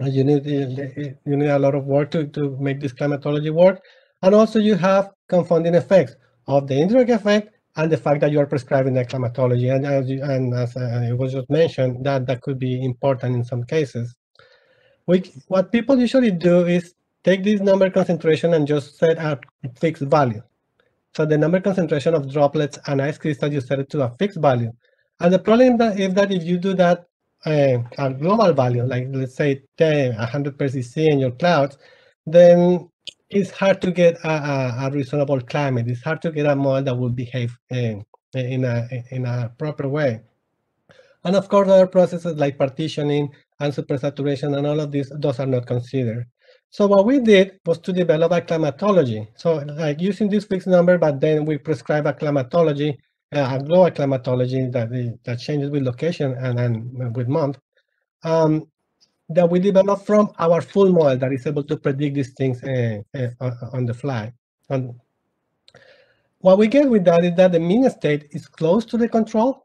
You need you need a lot of work to, to make this climatology work. And also you have confounding effects of the indirect effect and the fact that you are prescribing the climatology. And as, you, and as uh, it was just mentioned, that, that could be important in some cases. We, what people usually do is take this number concentration and just set a fixed value. So the number concentration of droplets and ice crystals, you set it to a fixed value. And the problem that is that if you do that uh, a global value, like let's say 10, 100 per cc in your clouds, then it's hard to get a, a, a, reasonable climate. It's hard to get a model that will behave in, in, a, in a proper way. And of course, other processes like partitioning and supersaturation and all of these, those are not considered. So what we did was to develop a climatology. So like using this fixed number, but then we prescribe a climatology, uh, a global climatology that, that changes with location and, and with month. Um, that we develop from our full model that is able to predict these things uh, uh, on the fly. And what we get with that is that the mean state is close to the control.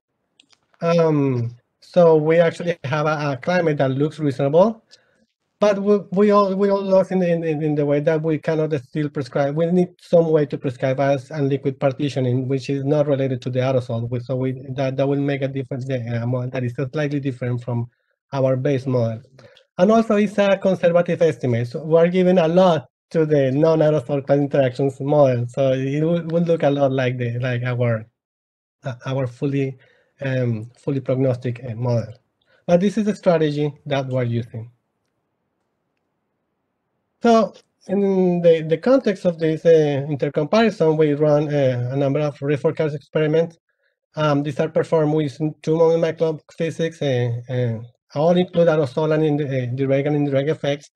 Um, so we actually have a, a, climate that looks reasonable, but we, we all we all lost in the, in, in the way that we cannot still prescribe. We need some way to prescribe ice and liquid partitioning, which is not related to the aerosol. So we that that will make a difference there, uh, that is slightly different from our base model. And also it's a conservative estimate. So we're giving a lot to the non-aerosol class interactions model. So it will look a lot like the like our uh, our fully um, fully prognostic uh, model. But this is a strategy that we're using. So in the, the context of this uh, intercomparison, we run uh, a number of reforecast experiments. Um, these are performed with two-moment microphysics uh, all include aerosol and in the, uh, direct and indirect effects.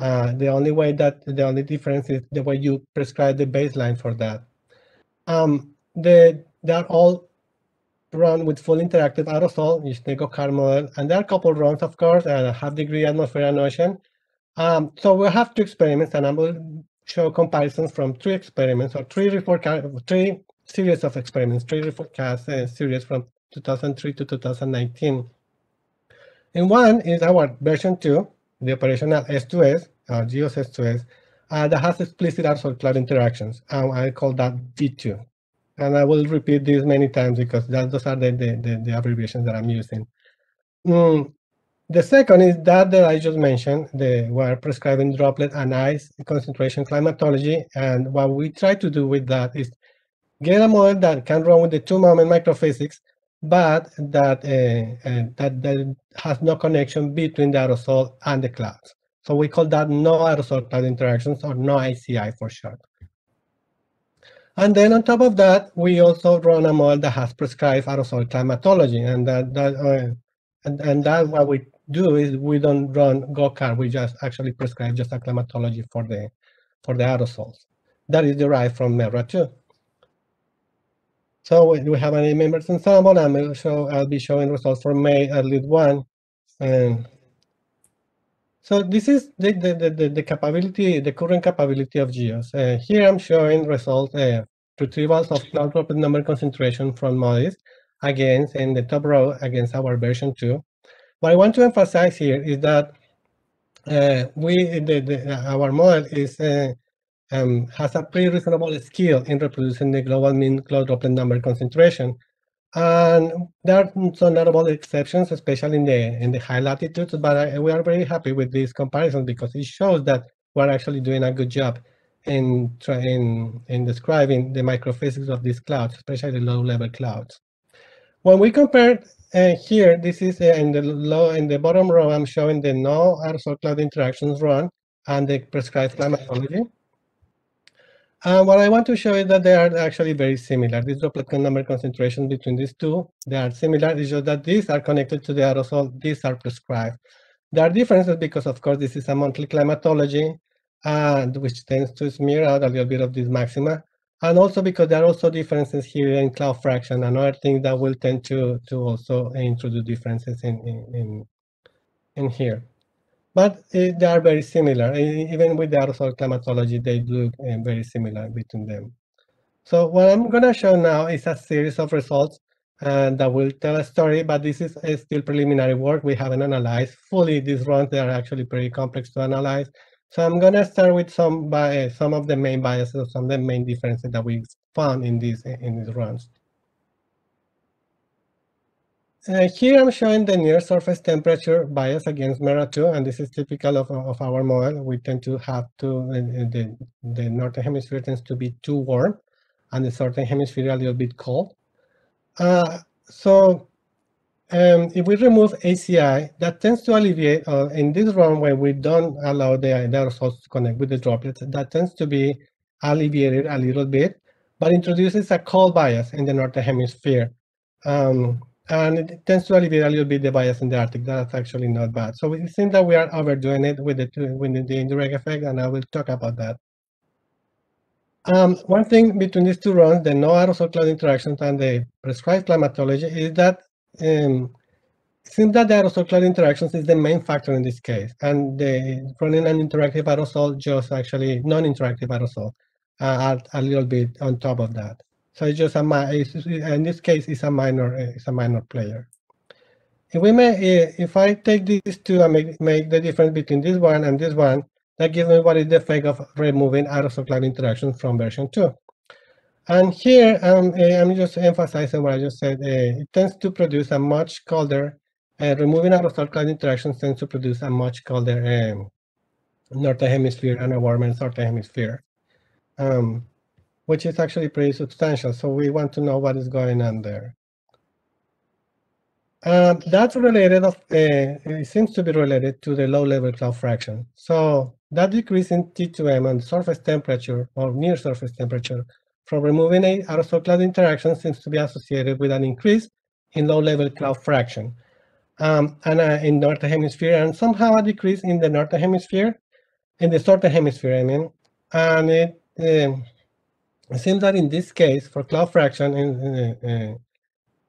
Uh, the only way that the only difference is the way you prescribe the baseline for that. Um, the, they're all run with full interactive aerosol, using the GOCART model, and there are a couple runs, of course, and a half degree atmosphere and ocean. Um, so we'll have two experiments, and I will show comparisons from three experiments or three three series of experiments, three reforecast uh, series from 2003 to 2019. And one is our version two, the operational S2S, uh, GEOS S2S, uh, that has explicit aerosol cloud interactions. and I call that V2. And I will repeat this many times because that, those are the, the, the, the abbreviations that I'm using. Mm, the second is that that I just mentioned, the we're prescribing droplet and ice concentration climatology. And what we try to do with that is get a model that can run with the two moment microphysics, but that, uh, uh, that, that has no connection between the aerosol and the clouds. So we call that no aerosol cloud interactions or no ACI for short. And then on top of that, we also run a model that has prescribed aerosol climatology, and that, that uh, and, and that what we do is we don't run GOCART, we just actually prescribe just a climatology for the for the aerosols. That is derived from MERRA 2. So we, have an members ensemble, and I'll, show, I'll be showing results for May at lead one. And so this is the, the, the, the, capability, the current capability of GEOS. Uh, here I'm showing results, uh, retrievals of cloud number concentration from MODIS against, in the top row, against our version 2. What I want to emphasize here is that uh, we, the, the, our model is uh, um, has a pretty reasonable skill in reproducing the global mean cloud droplet number concentration. And there are some notable exceptions, especially in the in the high latitudes, but I, we are very happy with this comparison because it shows that we're actually doing a good job in, in, in describing the microphysics of these clouds, especially the low-level clouds. When we compare uh, here, this is uh, in the low in the bottom row, I'm showing the no aerosol cloud interactions run and the prescribed climatology. And what I want to show is that they are actually very similar. This droplet number concentration between these two, they are similar. It's just that these are connected to the aerosol, these are prescribed. There are differences because, of course, this is a monthly climatology, and which tends to smear out a little bit of this maxima. And also because there are also differences here in cloud fraction, another thing that will tend to, to also introduce differences in, in, in, here but uh, they are very similar. Even with the aerosol climatology, they look uh, very similar between them. So what I'm going to show now is a series of results uh, that will tell a story, but this is still preliminary work. We haven't analyzed fully these runs. They are actually pretty complex to analyze. So I'm going to start with some by some of the main biases, some of the main differences that we found in these in these runs. Uh, here I'm showing the near surface temperature bias against MERRA2, and this is typical of, of our model. We tend to have to, uh, the, the northern hemisphere tends to be too warm, and the southern hemisphere a little bit cold. Uh, so um, if we remove ACI, that tends to alleviate, uh, in this run where we don't allow the, aerosols to connect with the droplets, that tends to be alleviated a little bit, but introduces a cold bias in the northern hemisphere. Um, and it tends to alleviate a little bit the bias in the Arctic. That's actually not bad. So it seems that we are overdoing it with the, with the indirect effect, and I will talk about that. Um, one thing between these two runs, the no aerosol cloud interactions and the prescribed climatology, is that um, seems that the aerosol cloud interactions is the main factor in this case, and the running an interactive aerosol just actually non-interactive aerosol uh, a little bit on top of that. So it's just a in this case it's a minor it's a minor player. If we may, if I take these two and make, make the difference between this one and this one, that gives me what is the effect of removing aerosol cloud interactions from version two. And here um, I'm just emphasizing what I just said. Uh, it tends to produce a much colder, uh, removing aerosol cloud interactions tends to produce a much colder um, northern hemisphere and a warmer southern hemisphere. Um, which is actually pretty substantial. So we want to know what is going on there. Um, that's related, of, uh, it seems to be related to the low level cloud fraction. So that decrease in T2M and surface temperature or near surface temperature from removing a aerosol cloud interaction seems to be associated with an increase in low level cloud fraction um, and uh, in northern hemisphere and somehow a decrease in the northern hemisphere in the southern hemisphere, I mean, and it, um, it seems that in this case, for cloud fraction, in, uh,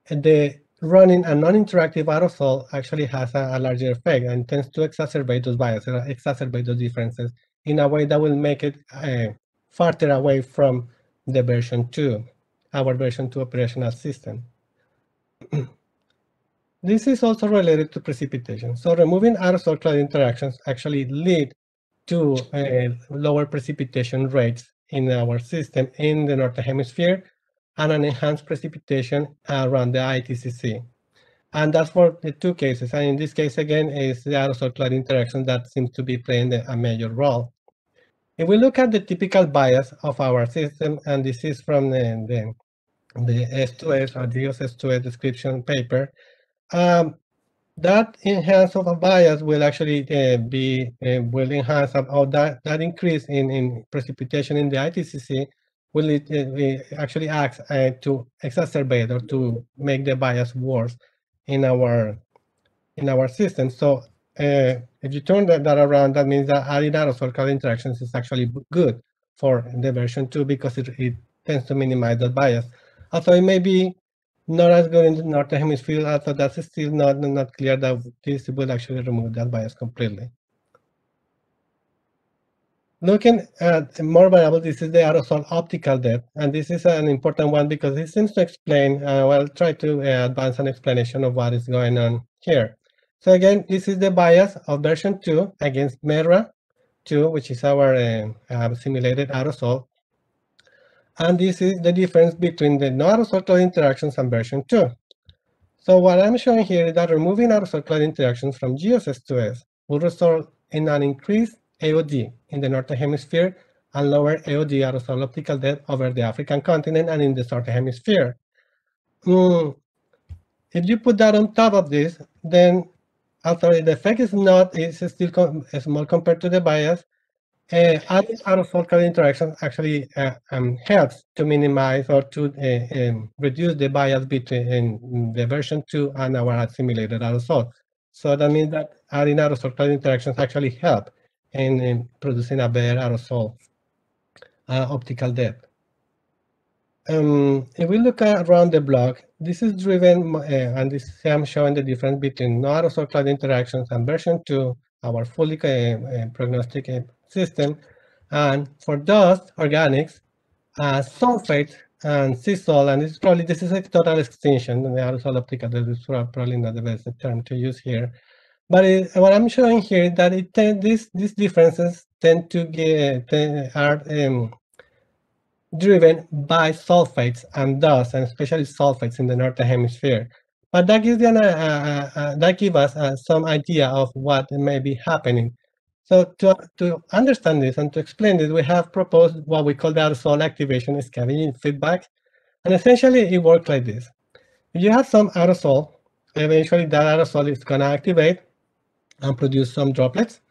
uh, the running a non-interactive aerosol actually has a, a, larger effect and tends to exacerbate those biases, exacerbate those differences in a way that will make it uh, farther away from the version 2, our version 2 operational system. this is also related to precipitation. So removing aerosol cloud interactions actually lead to uh, lower precipitation rates in our system in the northern hemisphere and an enhanced precipitation around the ITCZ. And that's for the two cases. And in this case, again, is the aerosol cloud interaction that seems to be playing a major role. If we look at the typical bias of our system, and this is from the, the, the S2S or GEOS S2S description paper, um, that enhance of a bias will actually uh, be uh, will enhance or that that increase in in precipitation in the ITCZ will it, uh, actually act uh, to exacerbate or to make the bias worse in our in our system. So uh, if you turn that, that around, that means that adding aerosol cloud interactions is actually good for the version two because it, it tends to minimize that bias. Also, it may be not as good in the northern hemisphere, although that's still not, not clear that this will actually remove that bias completely. Looking at more variable, this is the aerosol optical depth, and this is an important one because it seems to explain, uh, well, try to uh, advance an explanation of what is going on here. So again, this is the bias of version 2 against MERRA 2, which is our uh, uh, simulated aerosol. And this is the difference between the no aerosol cloud interactions and version 2. So what I'm showing here is that removing aerosol cloud interactions from GEOS S2S will result in an increased AOD in the northern hemisphere and lower AOD aerosol optical depth over the African continent and in the southern hemisphere. Mm, if you put that on top of this, then although the effect is not, is still small compared to the bias, uh, adding aerosol cloud interaction actually uh, um, helps to minimize or to uh, um, reduce the bias between the version 2 and our simulated aerosol. So that means that adding aerosol cloud interactions actually help in, in producing a better aerosol uh, optical depth. Um, if we look around the block, this is driven, uh, and this I'm showing the difference between no aerosol cloud interactions and version 2, our fully uh, prognostic system. And for dust, organics, uh, sulfate and sea salt. and this is probably, this is a total extinction, and the aerosol optical depth is probably not the best term to use here. But it, what I'm showing here is that it these these differences tend to get are um, driven by sulfates and dust, and especially sulfates in the northern hemisphere. But that gives, an, uh, uh, uh, that give us uh, some idea of what may be happening. So to, to understand this and to explain this, we have proposed what we call the aerosol activation scavenging feedback. And essentially it works like this. If you have some aerosol, eventually that aerosol is gonna activate and produce some droplets,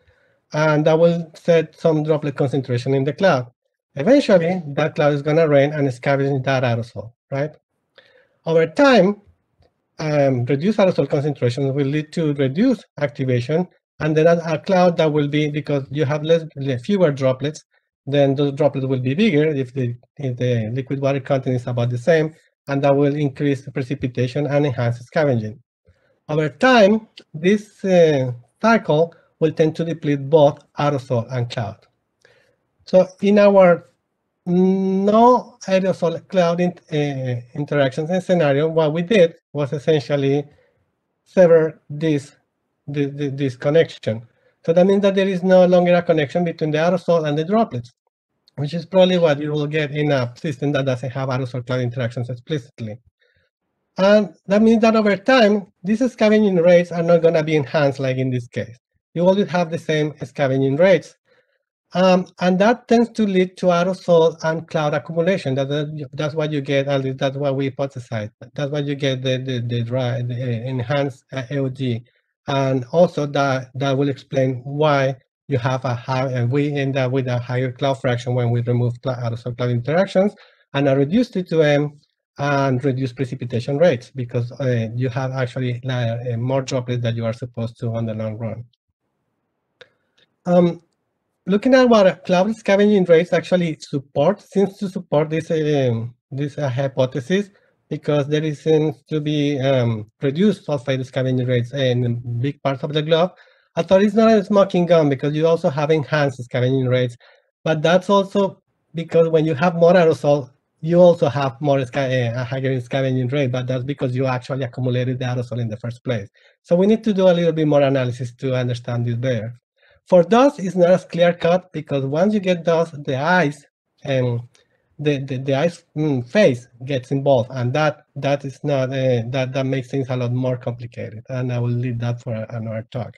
and that will set some droplet concentration in the cloud. Eventually, that cloud is going to rain and scavenge that aerosol, right? Over time, um, reduced aerosol concentration will lead to reduced activation, and then a, cloud that will be, because you have less, fewer droplets, then those droplets will be bigger if the, if the liquid water content is about the same, and that will increase the precipitation and enhance scavenging. Over time, this uh, cycle will tend to deplete both aerosol and cloud. So in our no aerosol cloud in, uh, interactions and scenario, what we did was essentially sever this, this, this connection. So that means that there is no longer a connection between the aerosol and the droplets, which is probably what you will get in a system that doesn't have aerosol cloud interactions explicitly. And that means that over time, these scavenging rates are not going to be enhanced like in this case. You always have the same scavenging rates. Um, and that tends to lead to aerosol and cloud accumulation. That, that's what you get, at least that's what we hypothesize. That's what you get the, the, the, the enhanced uh, AOD. And also that, that will explain why you have a high, and we end up with a higher cloud fraction when we remove aerosol cloud interactions and a reduced T2M and reduce precipitation rates because uh, you have actually uh, more droplets that you are supposed to on the long run. Um, looking at what cloud scavenging rates actually support, seems to support this um, this uh, hypothesis because there is seems to be um, reduced sulfate scavenging rates in big parts of the globe. I thought it's not a smoking gun because you also have enhanced scavenging rates, but that's also because when you have more aerosol, you also have more uh, a higher scavenging rate, but that's because you actually accumulated the aerosol in the first place. So we need to do a little bit more analysis to understand this better. For dust, it's not as clear cut because once you get dust, the eyes and the, the, the ice mm, phase gets involved, and that that is not uh, that that makes things a lot more complicated. And I will leave that for another talk.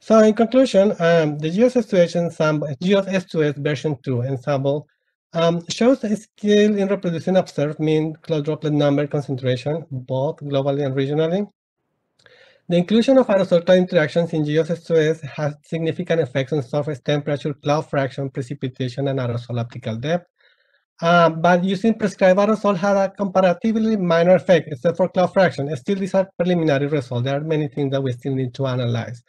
So in conclusion, um, the GEOS S2S ensemble, GEOS S2S version 2 ensemble um, shows a skill in reproducing observed mean cloud droplet number concentration, both globally and regionally. The inclusion of aerosol interactions in GEOS S2S has significant effects on surface temperature, cloud fraction, precipitation, and aerosol optical depth. Um, but using prescribed aerosol had a comparatively minor effect, except for cloud fraction. Still, these are preliminary results. There are many things that we still need to analyze.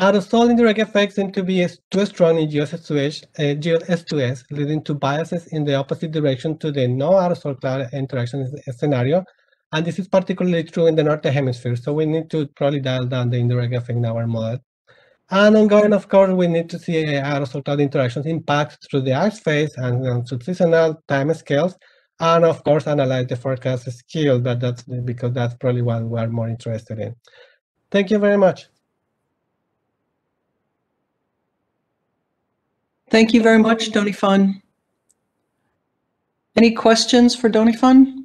Aerosol indirect effects seem to be too strong in GEOS S2S, uh, GEOS S2S, leading to biases in the opposite direction to the no aerosol cloud interaction scenario. And this is particularly true in the Northern Hemisphere. So we need to probably dial down the indirect effect in our model. And ongoing, of course, we need to see aerosol cloud interactions impact through the ice phase and, and subseasonal time scales. And of course, analyze the forecast skill, but that's because that's probably what we're more interested in. Thank you very much. Thank you very much, Donifan. Any questions for Donifan?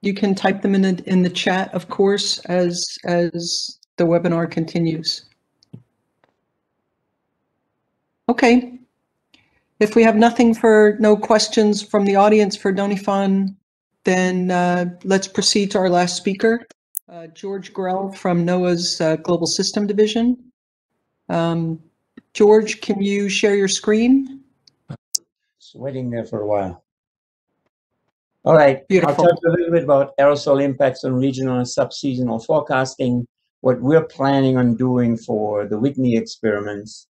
You can type them in the, in the chat, of course, as, as the webinar continues. Okay. If we have nothing for, no questions from the audience for Donifan, then uh, let's proceed to our last speaker. Uh, George Grell from NOAA's uh, Global System Division. Um, George, can you share your screen? Just waiting there for a while. All right, Beautiful. I'll talk a little bit about aerosol impacts on regional and subseasonal forecasting, what we're planning on doing for the WGNE experiments,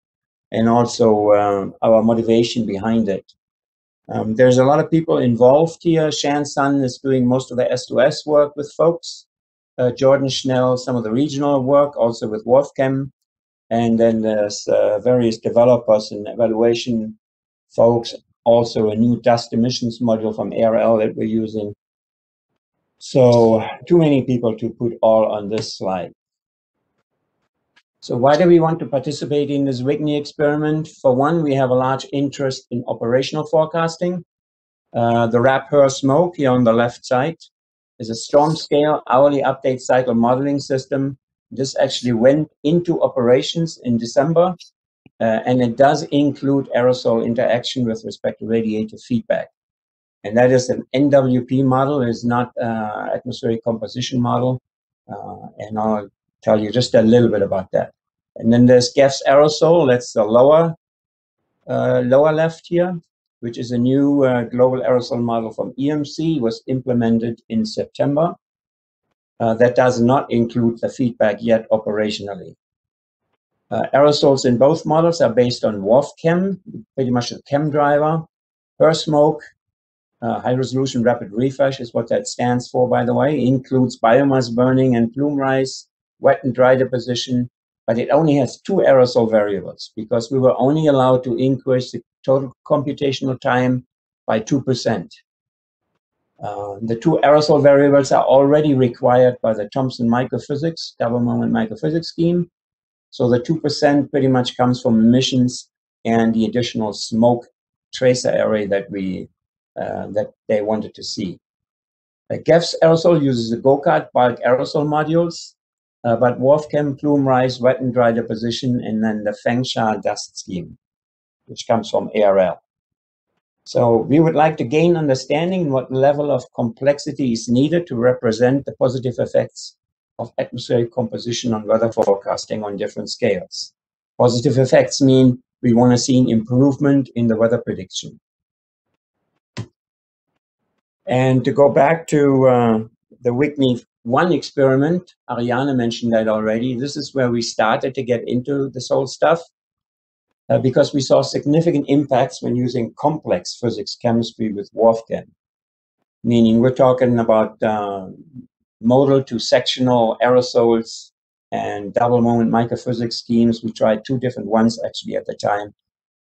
and also um, our motivation behind it. Um, there's a lot of people involved here. Shan Sun is doing most of the S2S work with folks uh, Jordan Schnell some of the regional work, also with WRF-Chem. And then there's uh, various developers and evaluation folks, also a new dust emissions module from ARL that we're using. So too many people to put all on this slide. So why do we want to participate in this WGNE experiment? For one, we have a large interest in operational forecasting. Uh, the RAP-HRRR smoke here on the left side is a storm scale hourly update cycle modeling system. This actually went into operations in December, uh, and it does include aerosol interaction with respect to radiative feedback. And that is an NWP model, is not uh, atmospheric composition model. Uh, and I'll tell you just a little bit about that. And then there's GEFS aerosol, that's the lower, uh, lower left here which is a new uh, global aerosol model from EMC, was implemented in September. Uh, that does not include the feedback yet operationally. Uh, aerosols in both models are based on WRF-Chem, pretty much a chem driver. HRRR smoke, uh, high resolution rapid refresh is what that stands for, by the way, includes biomass burning and plume rise, wet and dry deposition, but it only has two aerosol variables because we were only allowed to increase the total computational time by 2%. Uh, the two aerosol variables are already required by the Thompson microphysics, double moment microphysics scheme. So the 2% pretty much comes from emissions and the additional smoke tracer array that we uh, that they wanted to see. The GEFS aerosol uses the GOCART bulk aerosol modules uh, but WRF-Chem plume rise, wet and dry deposition, and then the Fengsha dust scheme, which comes from ARL. So we would like to gain understanding what level of complexity is needed to represent the positive effects of atmospheric composition on weather forecasting on different scales. Positive effects mean we want to see an improvement in the weather prediction. And to go back to uh, the WGNE one experiment, Ariana mentioned that already. This is where we started to get into this whole stuff uh, because we saw significant impacts when using complex physics chemistry with WRF-Chem. Meaning we're talking about uh, modal to sectional aerosols and double moment microphysics schemes. We tried two different ones actually at the time.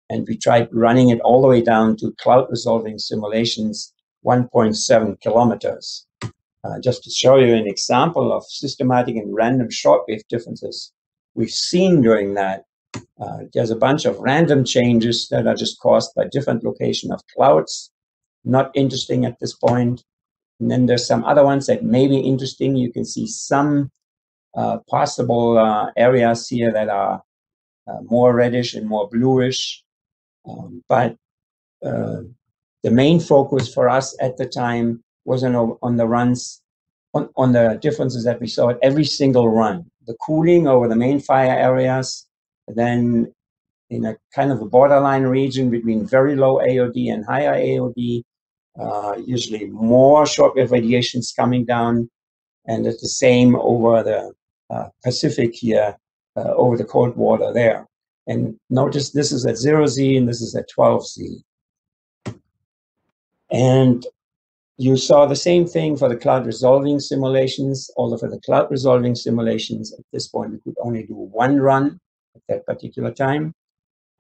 And we tried running it all the way down to cloud resolving simulations, 1.7 kilometers. Uh, just to show you an example of systematic and random shortwave differences we've seen during that. Uh, there's a bunch of random changes that are just caused by different location of clouds. Not interesting at this point. And then there's some other ones that may be interesting. You can see some uh, possible uh, areas here that are uh, more reddish and more bluish. Um, but uh, the main focus for us at the time was on, on the runs, on, on the differences that we saw at every single run. The cooling over the main fire areas, then in a kind of a borderline region between very low AOD and higher AOD, uh, usually more shortwave radiations coming down, and it's the same over the uh, Pacific here, uh, over the cold water there. And notice this is at 0 Z and this is at 12 Z. And you saw the same thing for the cloud resolving simulations, although for the cloud resolving simulations, at this point, we could only do one run at that particular time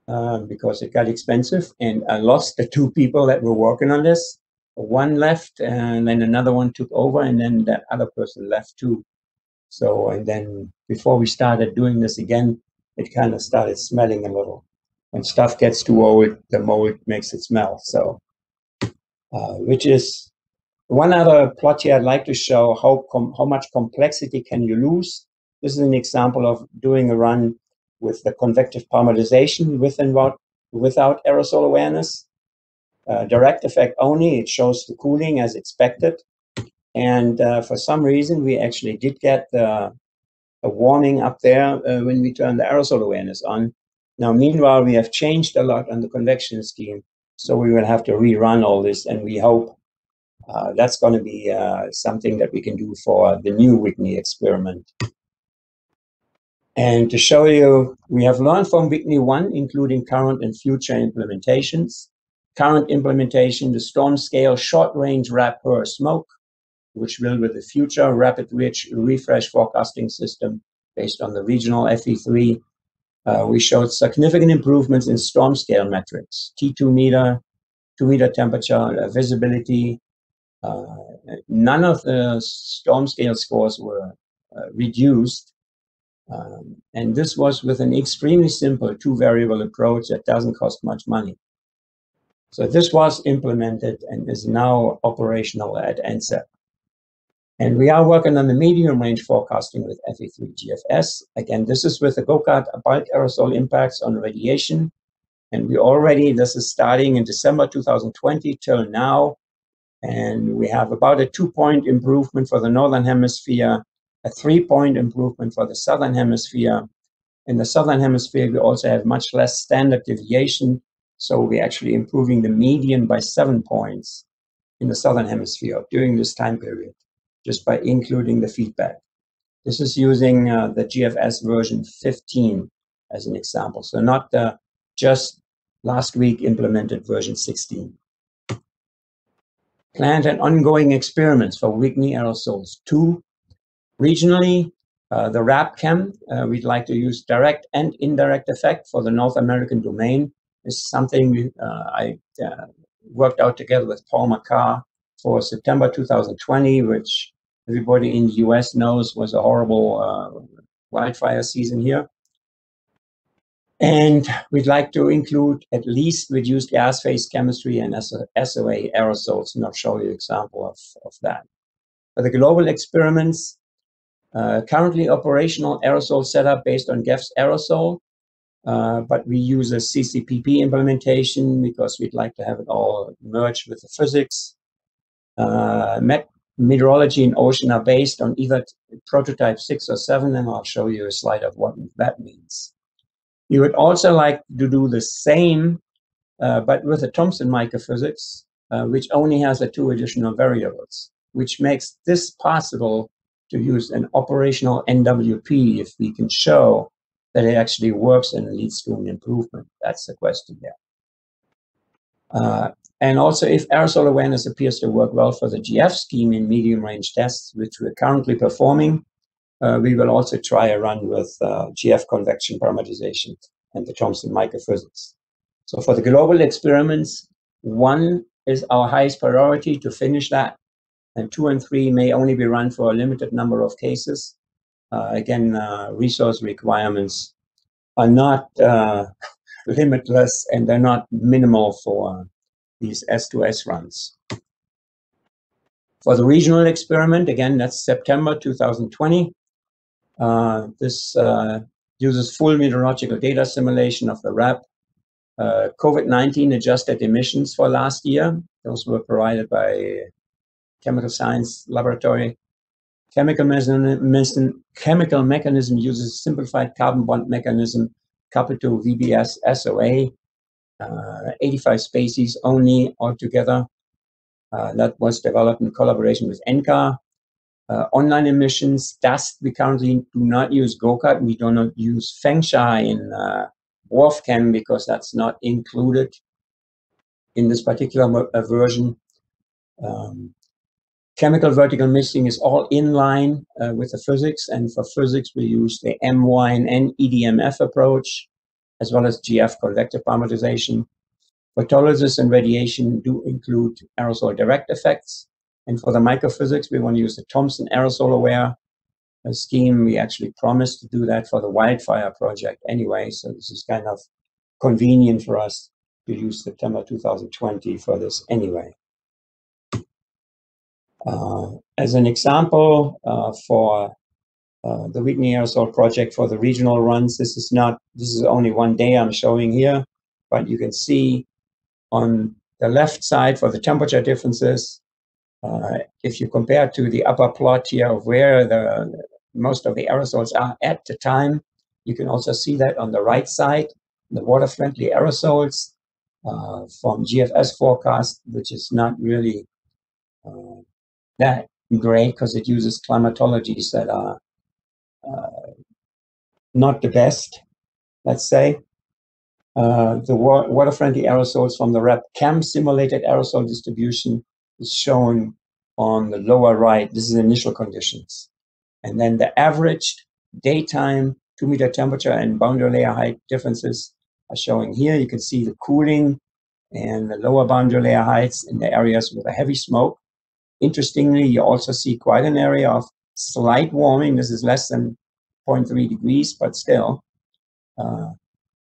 uh, because it got expensive. And I lost the two people that were working on this. One left, and then another one took over, and then that other person left too. So, and then before we started doing this again, it kind of started smelling a little. When stuff gets too old, the mold makes it smell. So, uh, which is one other plot here I'd like to show how, how much complexity can you lose. This is an example of doing a run with the convective parameterization with and without, without aerosol awareness. Uh, direct effect only, it shows the cooling as expected. And uh, for some reason, we actually did get the, a warning up there uh, when we turned the aerosol awareness on. Now, meanwhile, we have changed a lot on the convection scheme. So we will have to rerun all this, and we hope uh, that's going to be uh, something that we can do for the new WGNE experiment. And to show you, we have learned from WGNE 1, including current and future implementations. Current implementation, the storm scale short-range RAP-HRRR smoke, which will with the future rapid rich refresh forecasting system based on the regional FV3. Uh, we showed significant improvements in storm scale metrics, T2 meter, 2 meter temperature, uh, visibility. Uh, none of the storm scale scores were uh, reduced. Um, and this was with an extremely simple two variable approach that doesn't cost much money. So this was implemented and is now operational at NCEP. And we are working on the medium range forecasting with FV3 GFS. Again, this is with the GOCART bulk aerosol impacts on radiation. And we already, this is starting in December 2020 till now. And we have about a two point improvement for the Northern Hemisphere, a three point improvement for the Southern Hemisphere. In the Southern Hemisphere, we also have much less standard deviation. So we're actually improving the median by seven points in the Southern Hemisphere during this time period just by including the feedback. This is using uh, the GFS version 15 as an example. So not the just last week implemented version 16. Planned and ongoing experiments for WGNE aerosols. Two, regionally, uh, the RAP-Chem, uh, we'd like to use direct and indirect effect for the North American domain. Is something uh, I uh, worked out together with Paul McCarr for September 2020, which everybody in the US knows was a horrible uh, wildfire season here. And we'd like to include at least reduced gas phase chemistry and SOA aerosols, and I'll show you an example of, of that. For the global experiments, uh, currently operational aerosol setup based on GEFS aerosol, uh, but we use a CCPP implementation because we'd like to have it all merged with the physics. Uh, met meteorology and ocean are based on either prototype six or seven, and I'll show you a slide of what that means. You would also like to do the same, uh, but with the Thompson microphysics, uh, which only has the two additional variables, which makes this possible to use an operational NWP if we can show that it actually works and leads to an improvement. That's the question there. Uh, and also if aerosol awareness appears to work well for the GF scheme in medium range tests, which we're currently performing, uh, we will also try a run with uh, GF convection parameterization and the Thompson microphysics. So for the global experiments, one is our highest priority to finish that, and two and three may only be run for a limited number of cases. Uh, again, uh, resource requirements are not uh, limitless and they're not minimal for these S2S runs. For the regional experiment, again, that's September 2020. Uh, this uh, uses full meteorological data simulation of the RAP. Uh, COVID-19 adjusted emissions for last year. Those were provided by Chemical Science Laboratory. Chemical mechanism, chemical mechanism uses simplified carbon bond mechanism coupled to VBS SOA. Uh, 85 species only altogether. Uh, that was developed in collaboration with NCAR. Uh, online emissions, dust, we currently do not use GOCART. We do not use Fengsha in uh, WRF-Chem because that's not included in this particular uh, version. Um, chemical vertical mixing is all in line uh, with the physics. And for physics, we use the MYNN EDMF approach, as well as GF convective parameterization. Photolysis and radiation do include aerosol direct effects. And for the microphysics, we want to use the Thompson aerosol aware scheme. We actually promised to do that for the wildfire project anyway. So this is kind of convenient for us to use September 2020 for this anyway. Uh, as an example, uh, for uh, the WGNE Aerosol project for the regional runs, this is not, this is only one day I'm showing here, but you can see on the left side for the temperature differences, uh, if you compare to the upper plot here of where the most of the aerosols are at the time, you can also see that on the right side, the water-friendly aerosols uh, from GFS forecast, which is not really uh, that great because it uses climatologies that are uh, not the best, let's say. Uh, the wa water-friendly aerosols from the RAP CAM simulated aerosol distribution is shown on the lower right. This is initial conditions. And then the averaged daytime two meter temperature and boundary layer height differences are showing here. You can see the cooling and the lower boundary layer heights in the areas with a heavy smoke. Interestingly, you also see quite an area of slight warming. This is less than 0.3 degrees, but still. Uh,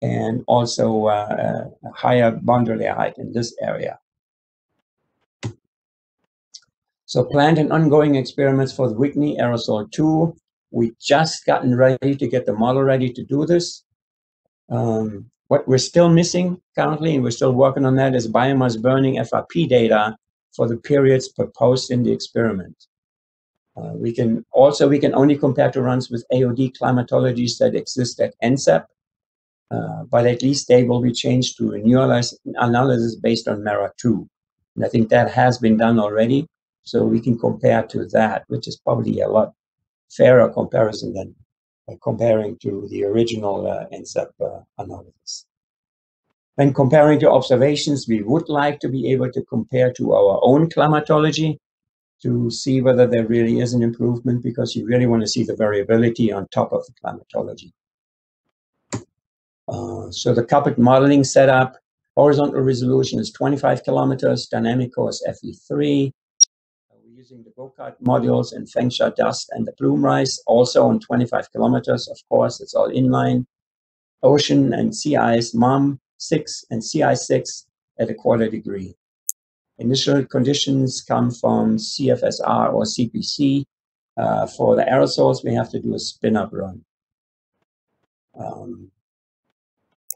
and also uh, a higher boundary layer height in this area. So planned and ongoing experiments for the WGNE Aerosol 2. We just gotten ready to get the model ready to do this. Um, what we're still missing currently, and we're still working on that, is biomass burning FRP data for the periods proposed in the experiment. Uh, we can also, we can only compare to runs with AOD climatologies that exist at NCEP, uh, but at least they will be changed to a new analysis based on MERRA2. And I think that has been done already. So we can compare to that, which is probably a lot fairer comparison than uh, comparing to the original uh, NCEP uh, analysis. When comparing to observations, we would like to be able to compare to our own climatology to see whether there really is an improvement because you really want to see the variability on top of the climatology. Uh, so the coupled modeling setup, horizontal resolution is 25 kilometers, dynamic course FV3, We're using the GOCART modules and Fengsha dust and the plume rise, also on 25 kilometers, of course, it's all inline. Ocean and sea ice, MOM 6 and CICE6 at a quarter degree. Initial conditions come from CFSR or CPC. Uh, for the aerosols, we have to do a spin-up run. Um,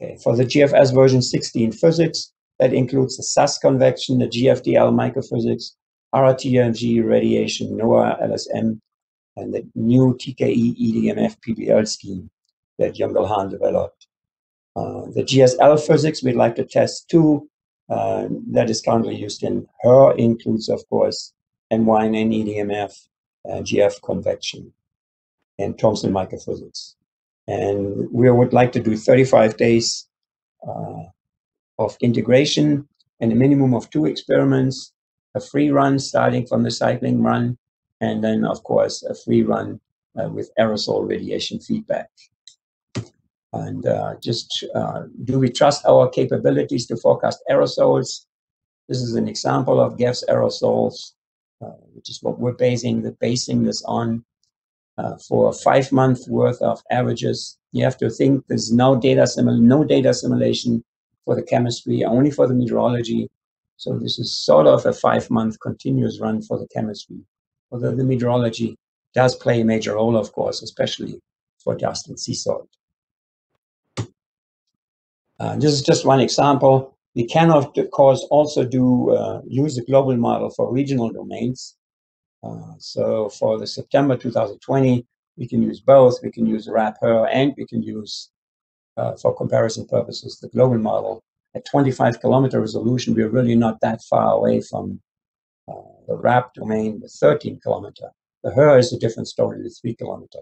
okay, for the GFS version 16 physics, that includes the SAS convection, the GFDL microphysics, RTMG radiation, Noah LSM, and the new TKE EDMF PBL scheme that Jongil Han developed. Uh, the GSL physics we'd like to test too. Uh, that is currently used in HRRR includes, of course, MYNN EDMF uh, GF convection, and Thompson microphysics. And we would like to do 35 days of integration and a minimum of two experiments, a free run starting from the cycling run, and then, of course, a free run uh, with aerosol radiation feedback. And uh, just uh, do we trust our capabilities to forecast aerosols? This is an example of gas aerosols, uh, which is what we're basing the basing this on. Uh, for five month worth of averages, you have to think there's no data simul no data simulation for the chemistry, only for the meteorology. So this is sort of a five month continuous run for the chemistry. Although the meteorology does play a major role, of course, especially for dust and sea salt. Uh, this is just one example. We can, of course, also do uh, use the global model for regional domains. Uh, so for the September 2020, we can use both. We can use RAP-HRRR and we can use, uh, for comparison purposes, the global model. At 25 kilometer resolution, we're really not that far away from uh, the RAP domain with 13 kilometer. The HRRR is a different story with 3 kilometer.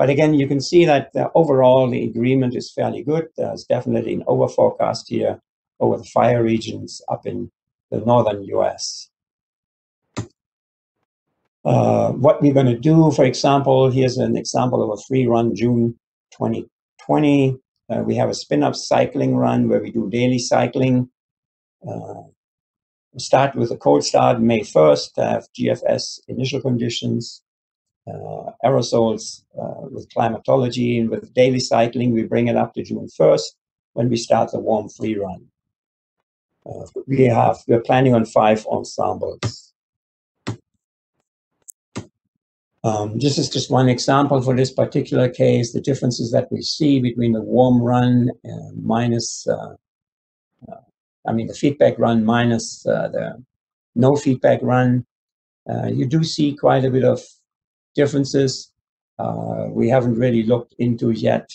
But again, you can see that uh, overall the agreement is fairly good. There's definitely an overforecast here over the fire regions up in the northern US. Uh, what we're going to do, for example, here's an example of a free run June 2020. Uh, we have a spin-up cycling run where we do daily cycling. Uh, start with a cold start May 1st, have GFS initial conditions uh, aerosols uh, with climatology and with daily cycling, we bring it up to June 1st when we start the warm free run. Uh, we have, we're planning on five ensembles. Um, this is just one example for this particular case, the differences that we see between the warm run minus, uh, uh, I mean, the feedback run minus uh, the no feedback run. you do see quite a bit of differences. Uh, we haven't really looked into yet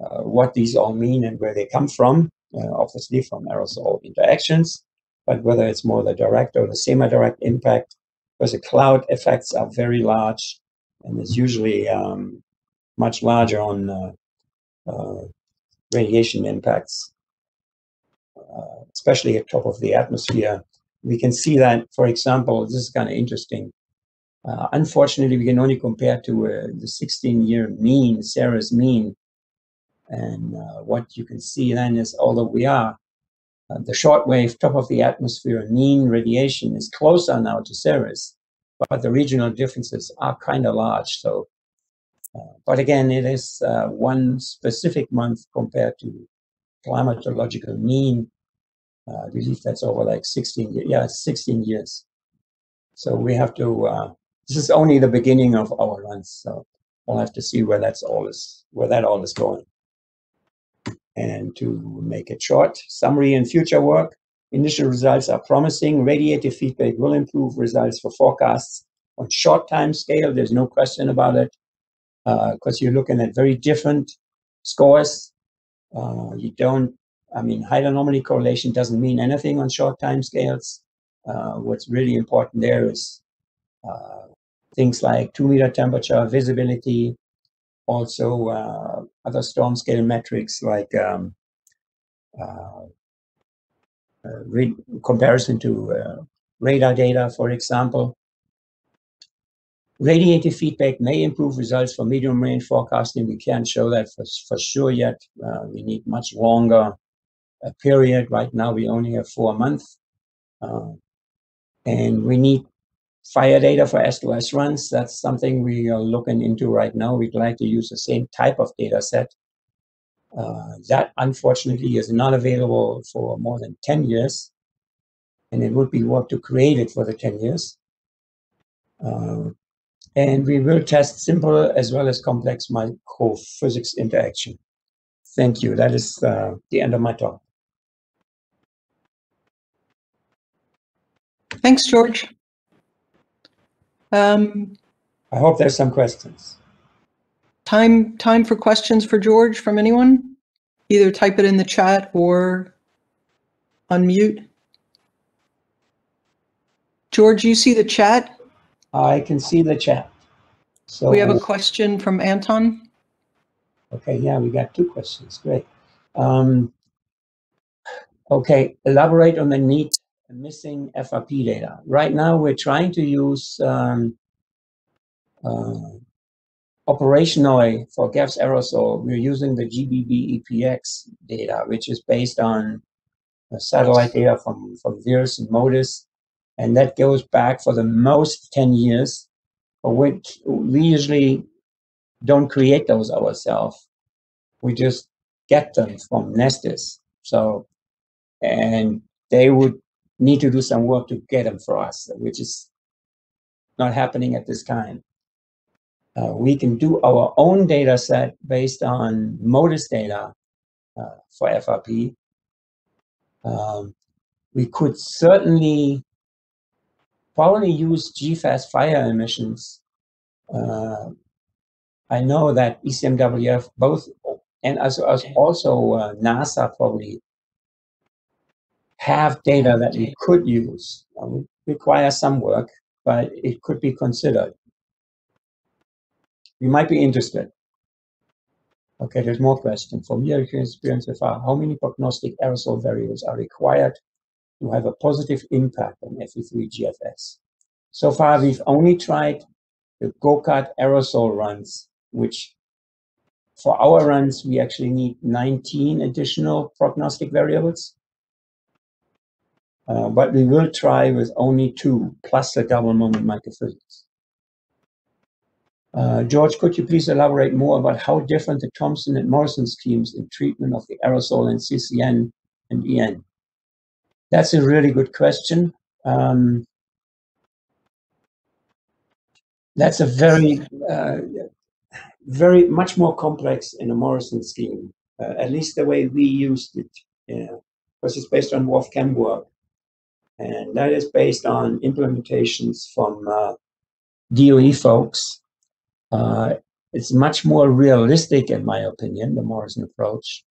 uh, what these all mean and where they come from, uh, obviously from aerosol interactions, but whether it's more the direct or the semi-direct impact, because the cloud effects are very large and it's usually um, much larger on uh, uh, radiation impacts, especially at top of the atmosphere. We can see that, for example, this is kind of interesting. Uh, unfortunately, we can only compare to uh, the 16-year mean, CERES mean. And uh, what you can see then is, although we are, uh, the shortwave top of the atmosphere mean radiation is closer now to CERES, but the regional differences are kind of large. So, uh, but again, it is uh, one specific month compared to climatological mean. I believe that's over like 16 years. Yeah, 16 years. So we have to this is only the beginning of our runs, so we'll have to see where that's all is where that all is going. And to make it short, summary and future work. Initial results are promising. Radiative feedback will improve results for forecasts on short time scale. There's no question about it, because uh, you're looking at very different scores. Uh, you don't, I mean, high anomaly correlation doesn't mean anything on short time scales. Uh, what's really important there is uh, things like two meter temperature, visibility, also uh, other storm scale metrics like um, uh, uh, comparison to uh, radar data, for example. Radiative feedback may improve results for medium range forecasting. We can't show that for, for sure yet. Uh, we need much longer uh, period. Right now, we only have four months. and we need fire data for S2S runs. That's something we are looking into right now. We'd like to use the same type of data set. Uh, that unfortunately is not available for more than 10 years. And it would be work to create it for the 10 years. Uh, and we will test simple as well as complex microphysics interaction. Thank you. That is uh, the end of my talk. Thanks, George. Um, I hope there's some questions. Time time for questions for George from anyone? Either type it in the chat or unmute. George, you see the chat? I can see the chat. So We have a question from Anton. Okay, yeah, we got two questions. Great. Um, okay, elaborate on the need missing FRP data. Right now, we're trying to use um, uh, operationally for GEFS aerosol. We're using the GBB EPX data, which is based on satellite data from from VIIRS and MODIS, and that goes back for the most 10 years, for which we usually don't create those ourselves. We just get them from NESDIS. So, and they would need to do some work to get them for us, which is not happening at this time. Uh, we can do our own data set based on MODIS data uh, for FRP. Um, we could certainly probably use GFAS fire emissions uh, I know that ECMWF both and as also uh, NASA probably have data that we could use. Um, require some work, but it could be considered. You might be interested. Okay, there's more questions. From your experience so far, how many prognostic aerosol variables are required to have a positive impact on FV3 GFS? So far, we've only tried the GOCART aerosol runs which for our runs, we actually need 19 additional prognostic variables. Uh, but we will try with only two, plus the double moment microphysics. Uh, George, could you please elaborate more about how different the Thompson and Morrison schemes in treatment of the aerosol and CCN and EN? That's a really good question. Um, that's a very uh, very much more complex in a Morrison scheme, uh, at least the way we used it, because it's based on WRF-Chem work. And that is based on implementations from uh, DOE folks. Uh, it's much more realistic, in my opinion, the Morrison approach,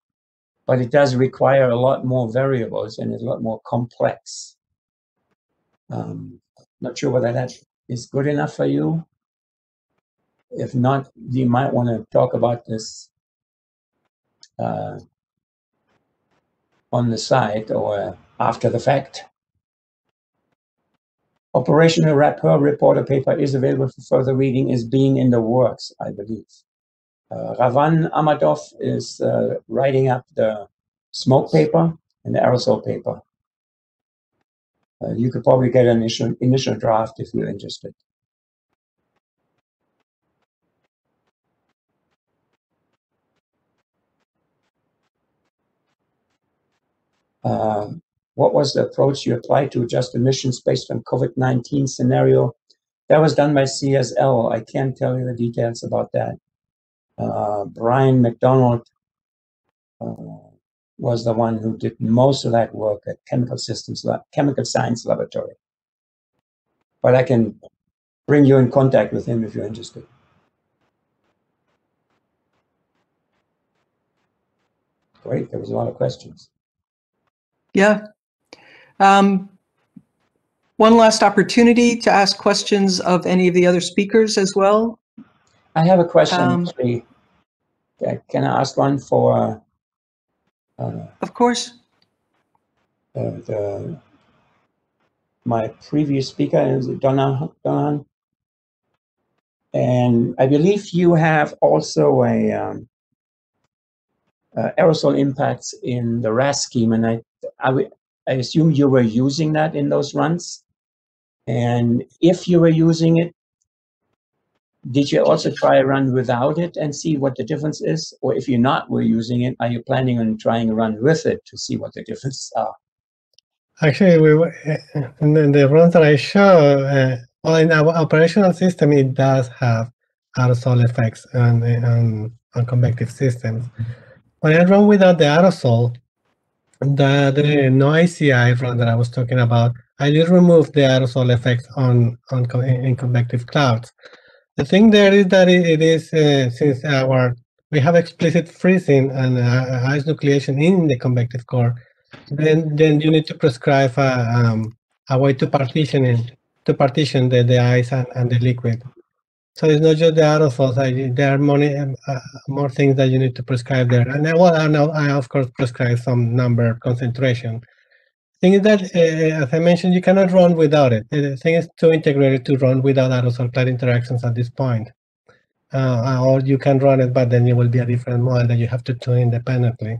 but it does require a lot more variables and is a lot more complex. Um, not sure whether that is good enough for you if not, you might want to talk about this uh, on the side or after the fact. Operational rapport reporter paper is available for further reading, is being in the works, I believe. Uh, Ravan Ahmadov is uh, writing up the smoke paper and the aerosol paper. Uh, you could probably get an initial, initial draft if you're interested. Uh, what was the approach you applied to adjust emissions based on COVID-19 scenario? That was done by CSL. I can't tell you the details about that. Uh, Brian McDonald uh, was the one who did most of that work at Chemical Systems, Chemical Science Laboratory. But I can bring you in contact with him if you're interested. Great, there was a lot of questions. Yeah. Um, one last opportunity to ask questions of any of the other speakers as well. I have a question. Um, Can I ask one for uh, Of course. uh, the my previous speaker is Donna Donahan? And I believe you have also a um, uh, aerosol impacts in the RAS scheme, and I I I assume you were using that in those runs. And if you were using it, did you also try a run without it and see what the difference is? Or if you're not were using it, are you planning on trying a run with it to see what the differences are? Actually, we uh, in the, the runs that I show, uh, well, in our operational system, it does have aerosol effects on, on, on convective systems. When I run without the aerosol, the, the no ICI run that I was talking about, I did remove the aerosol effects on, on in convective clouds. The thing there is that it, it is, uh, since our, we have explicit freezing and uh, ice nucleation in the convective core, then then you need to prescribe a, um, a way to partition it to partition the, the ice and, and the liquid. So it's not just the aerosols. I, there are many um, uh, more things that you need to prescribe there. And I, well, I, know, I of course prescribe some number concentration. Thing is that, uh, as I mentioned, you cannot run without it. The thing is too integrated to run without aerosol clad interactions at this point. Uh, or you can run it, but then it will be a different model that you have to tune independently.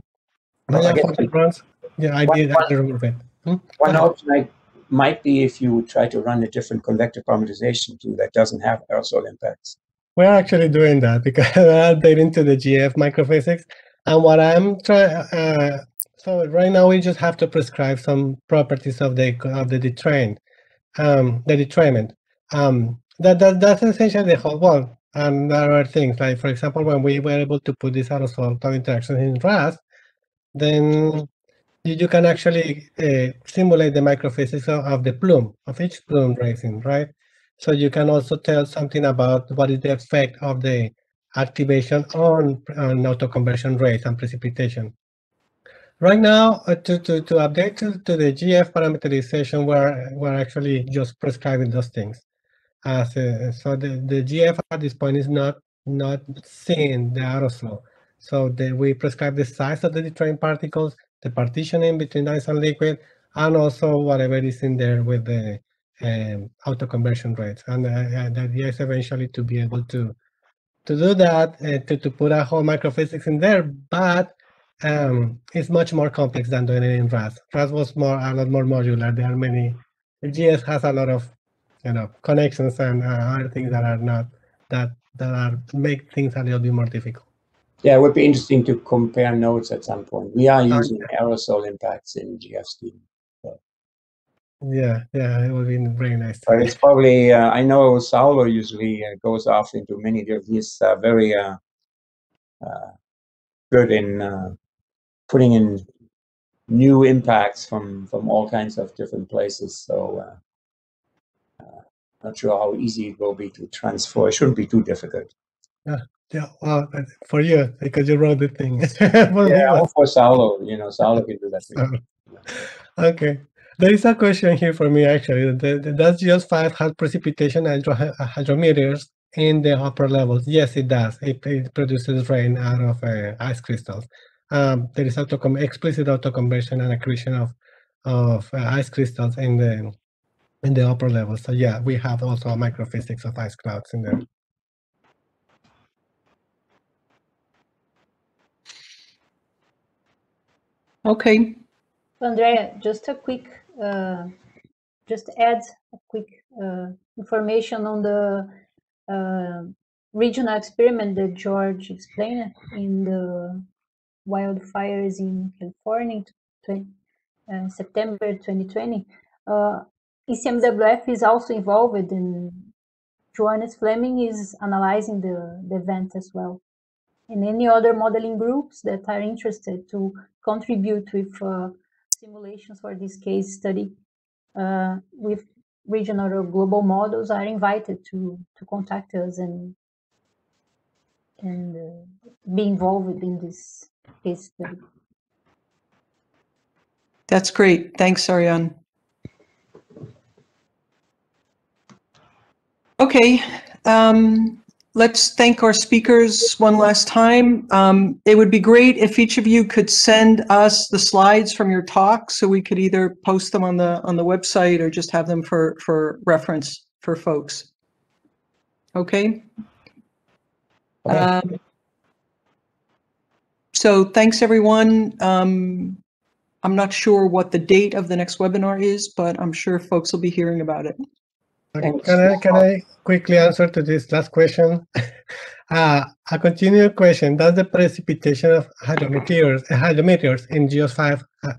Well, I guess runs, yeah, I did, I one- remove it. Hmm? One option I, might be if you try to run a different convective parameterization tool that doesn't have aerosol impacts. We're actually doing that because we're updating to the GF microphysics. And what I'm trying, uh, so right now we just have to prescribe some properties of the of the detrain, um, the detrayment. Um, that, that that's essentially the whole well. And there are things like, for example, when we were able to put this aerosol interactions in RAS, then you, can actually uh, simulate the microphysics of, the plume of each plume racing, right? So you can also tell something about what is the effect of the activation on, on autoconversion rates and precipitation. Right now, uh, to, to, to update to, to the GF parameterization, we're, we're actually just prescribing those things. As uh, so the, the GF at this point is not not seeing the aerosol. So the, we prescribe the size of the detrained particles, the partitioning between ice and liquid, and also whatever is in there with the um, auto conversion rates. And uh, uh, the idea is eventually to be able to to do that, uh, to, to put a whole microphysics in there, but um, it's much more complex than doing it in RAS. RAS was more a lot more modular. There are many. GS has a lot of you know connections and uh, other things that are not that that are make things a little bit more difficult. Yeah, it would be interesting to compare notes at some point. We are using aerosol impacts in GFST. Yeah, yeah, it would be very nice. to But it's probably, uh, I know Saulo usually uh, goes off into many different, he's uh, very uh, uh, good in uh, putting in new impacts from, from all kinds of different places. So uh, uh, not sure how easy it will be to transfer. It shouldn't be too difficult. Yeah, well, for you because you wrote the thing. For Yeah, or for Saulo, you know, Saulo can do that. for. Okay. There is a question here for me actually. Does GEOS5 have precipitation hydro, hydrometeors in the upper levels? Yes, it does. It, it produces rain out of uh, ice crystals. Um, there is auto explicit autoconversion and accretion of of uh, ice crystals in the in the upper levels. So yeah, we have also a microphysics of ice clouds in there. Okay, Andrea, just a quick, uh, just add a quick uh, information on the uh, regional experiment that George explained in the wildfires in California in 20, uh, September 2020. Uh, ECMWF is also involved in Johannes Flemming is analyzing the, the event as well. And any other modeling groups that are interested to contribute with uh, simulations for this case study uh, with regional or global models are invited to, to contact us and and uh, be involved in this case study. that's great. Thanks, Ariane. Okay, um, let's thank our speakers one last time. Um, it would be great if each of you could send us the slides from your talk so we could either post them on the on the website or just have them for for reference for folks. Okay. Um, so thanks, everyone. Um, I'm not sure what the date of the next webinar is, but I'm sure folks will be hearing about it. Okay, Can I, can I quickly answer to this last question? Uh, a continued question, does the precipitation of hydrometeors, uh, hydrometeors in GEOS5 uh,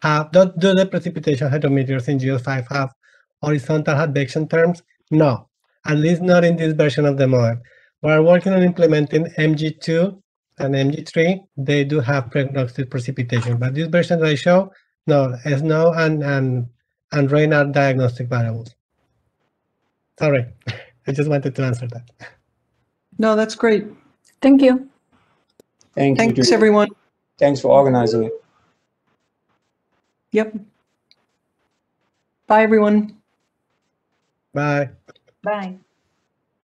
have, do, do the precipitation hydrometeors in GEOS5 have horizontal advection terms? No, at least not in this version of the model. We're working on implementing MG2 and MG3. They do have prognostic precipitation, but this version that I show, no, snow and, and, and rain are diagnostic variables. Sorry, I just wanted to answer that. No, that's great. Thank you. Thank you. Thanks, everyone. Thanks for organizing it. Yep. Bye, everyone. Bye. Bye.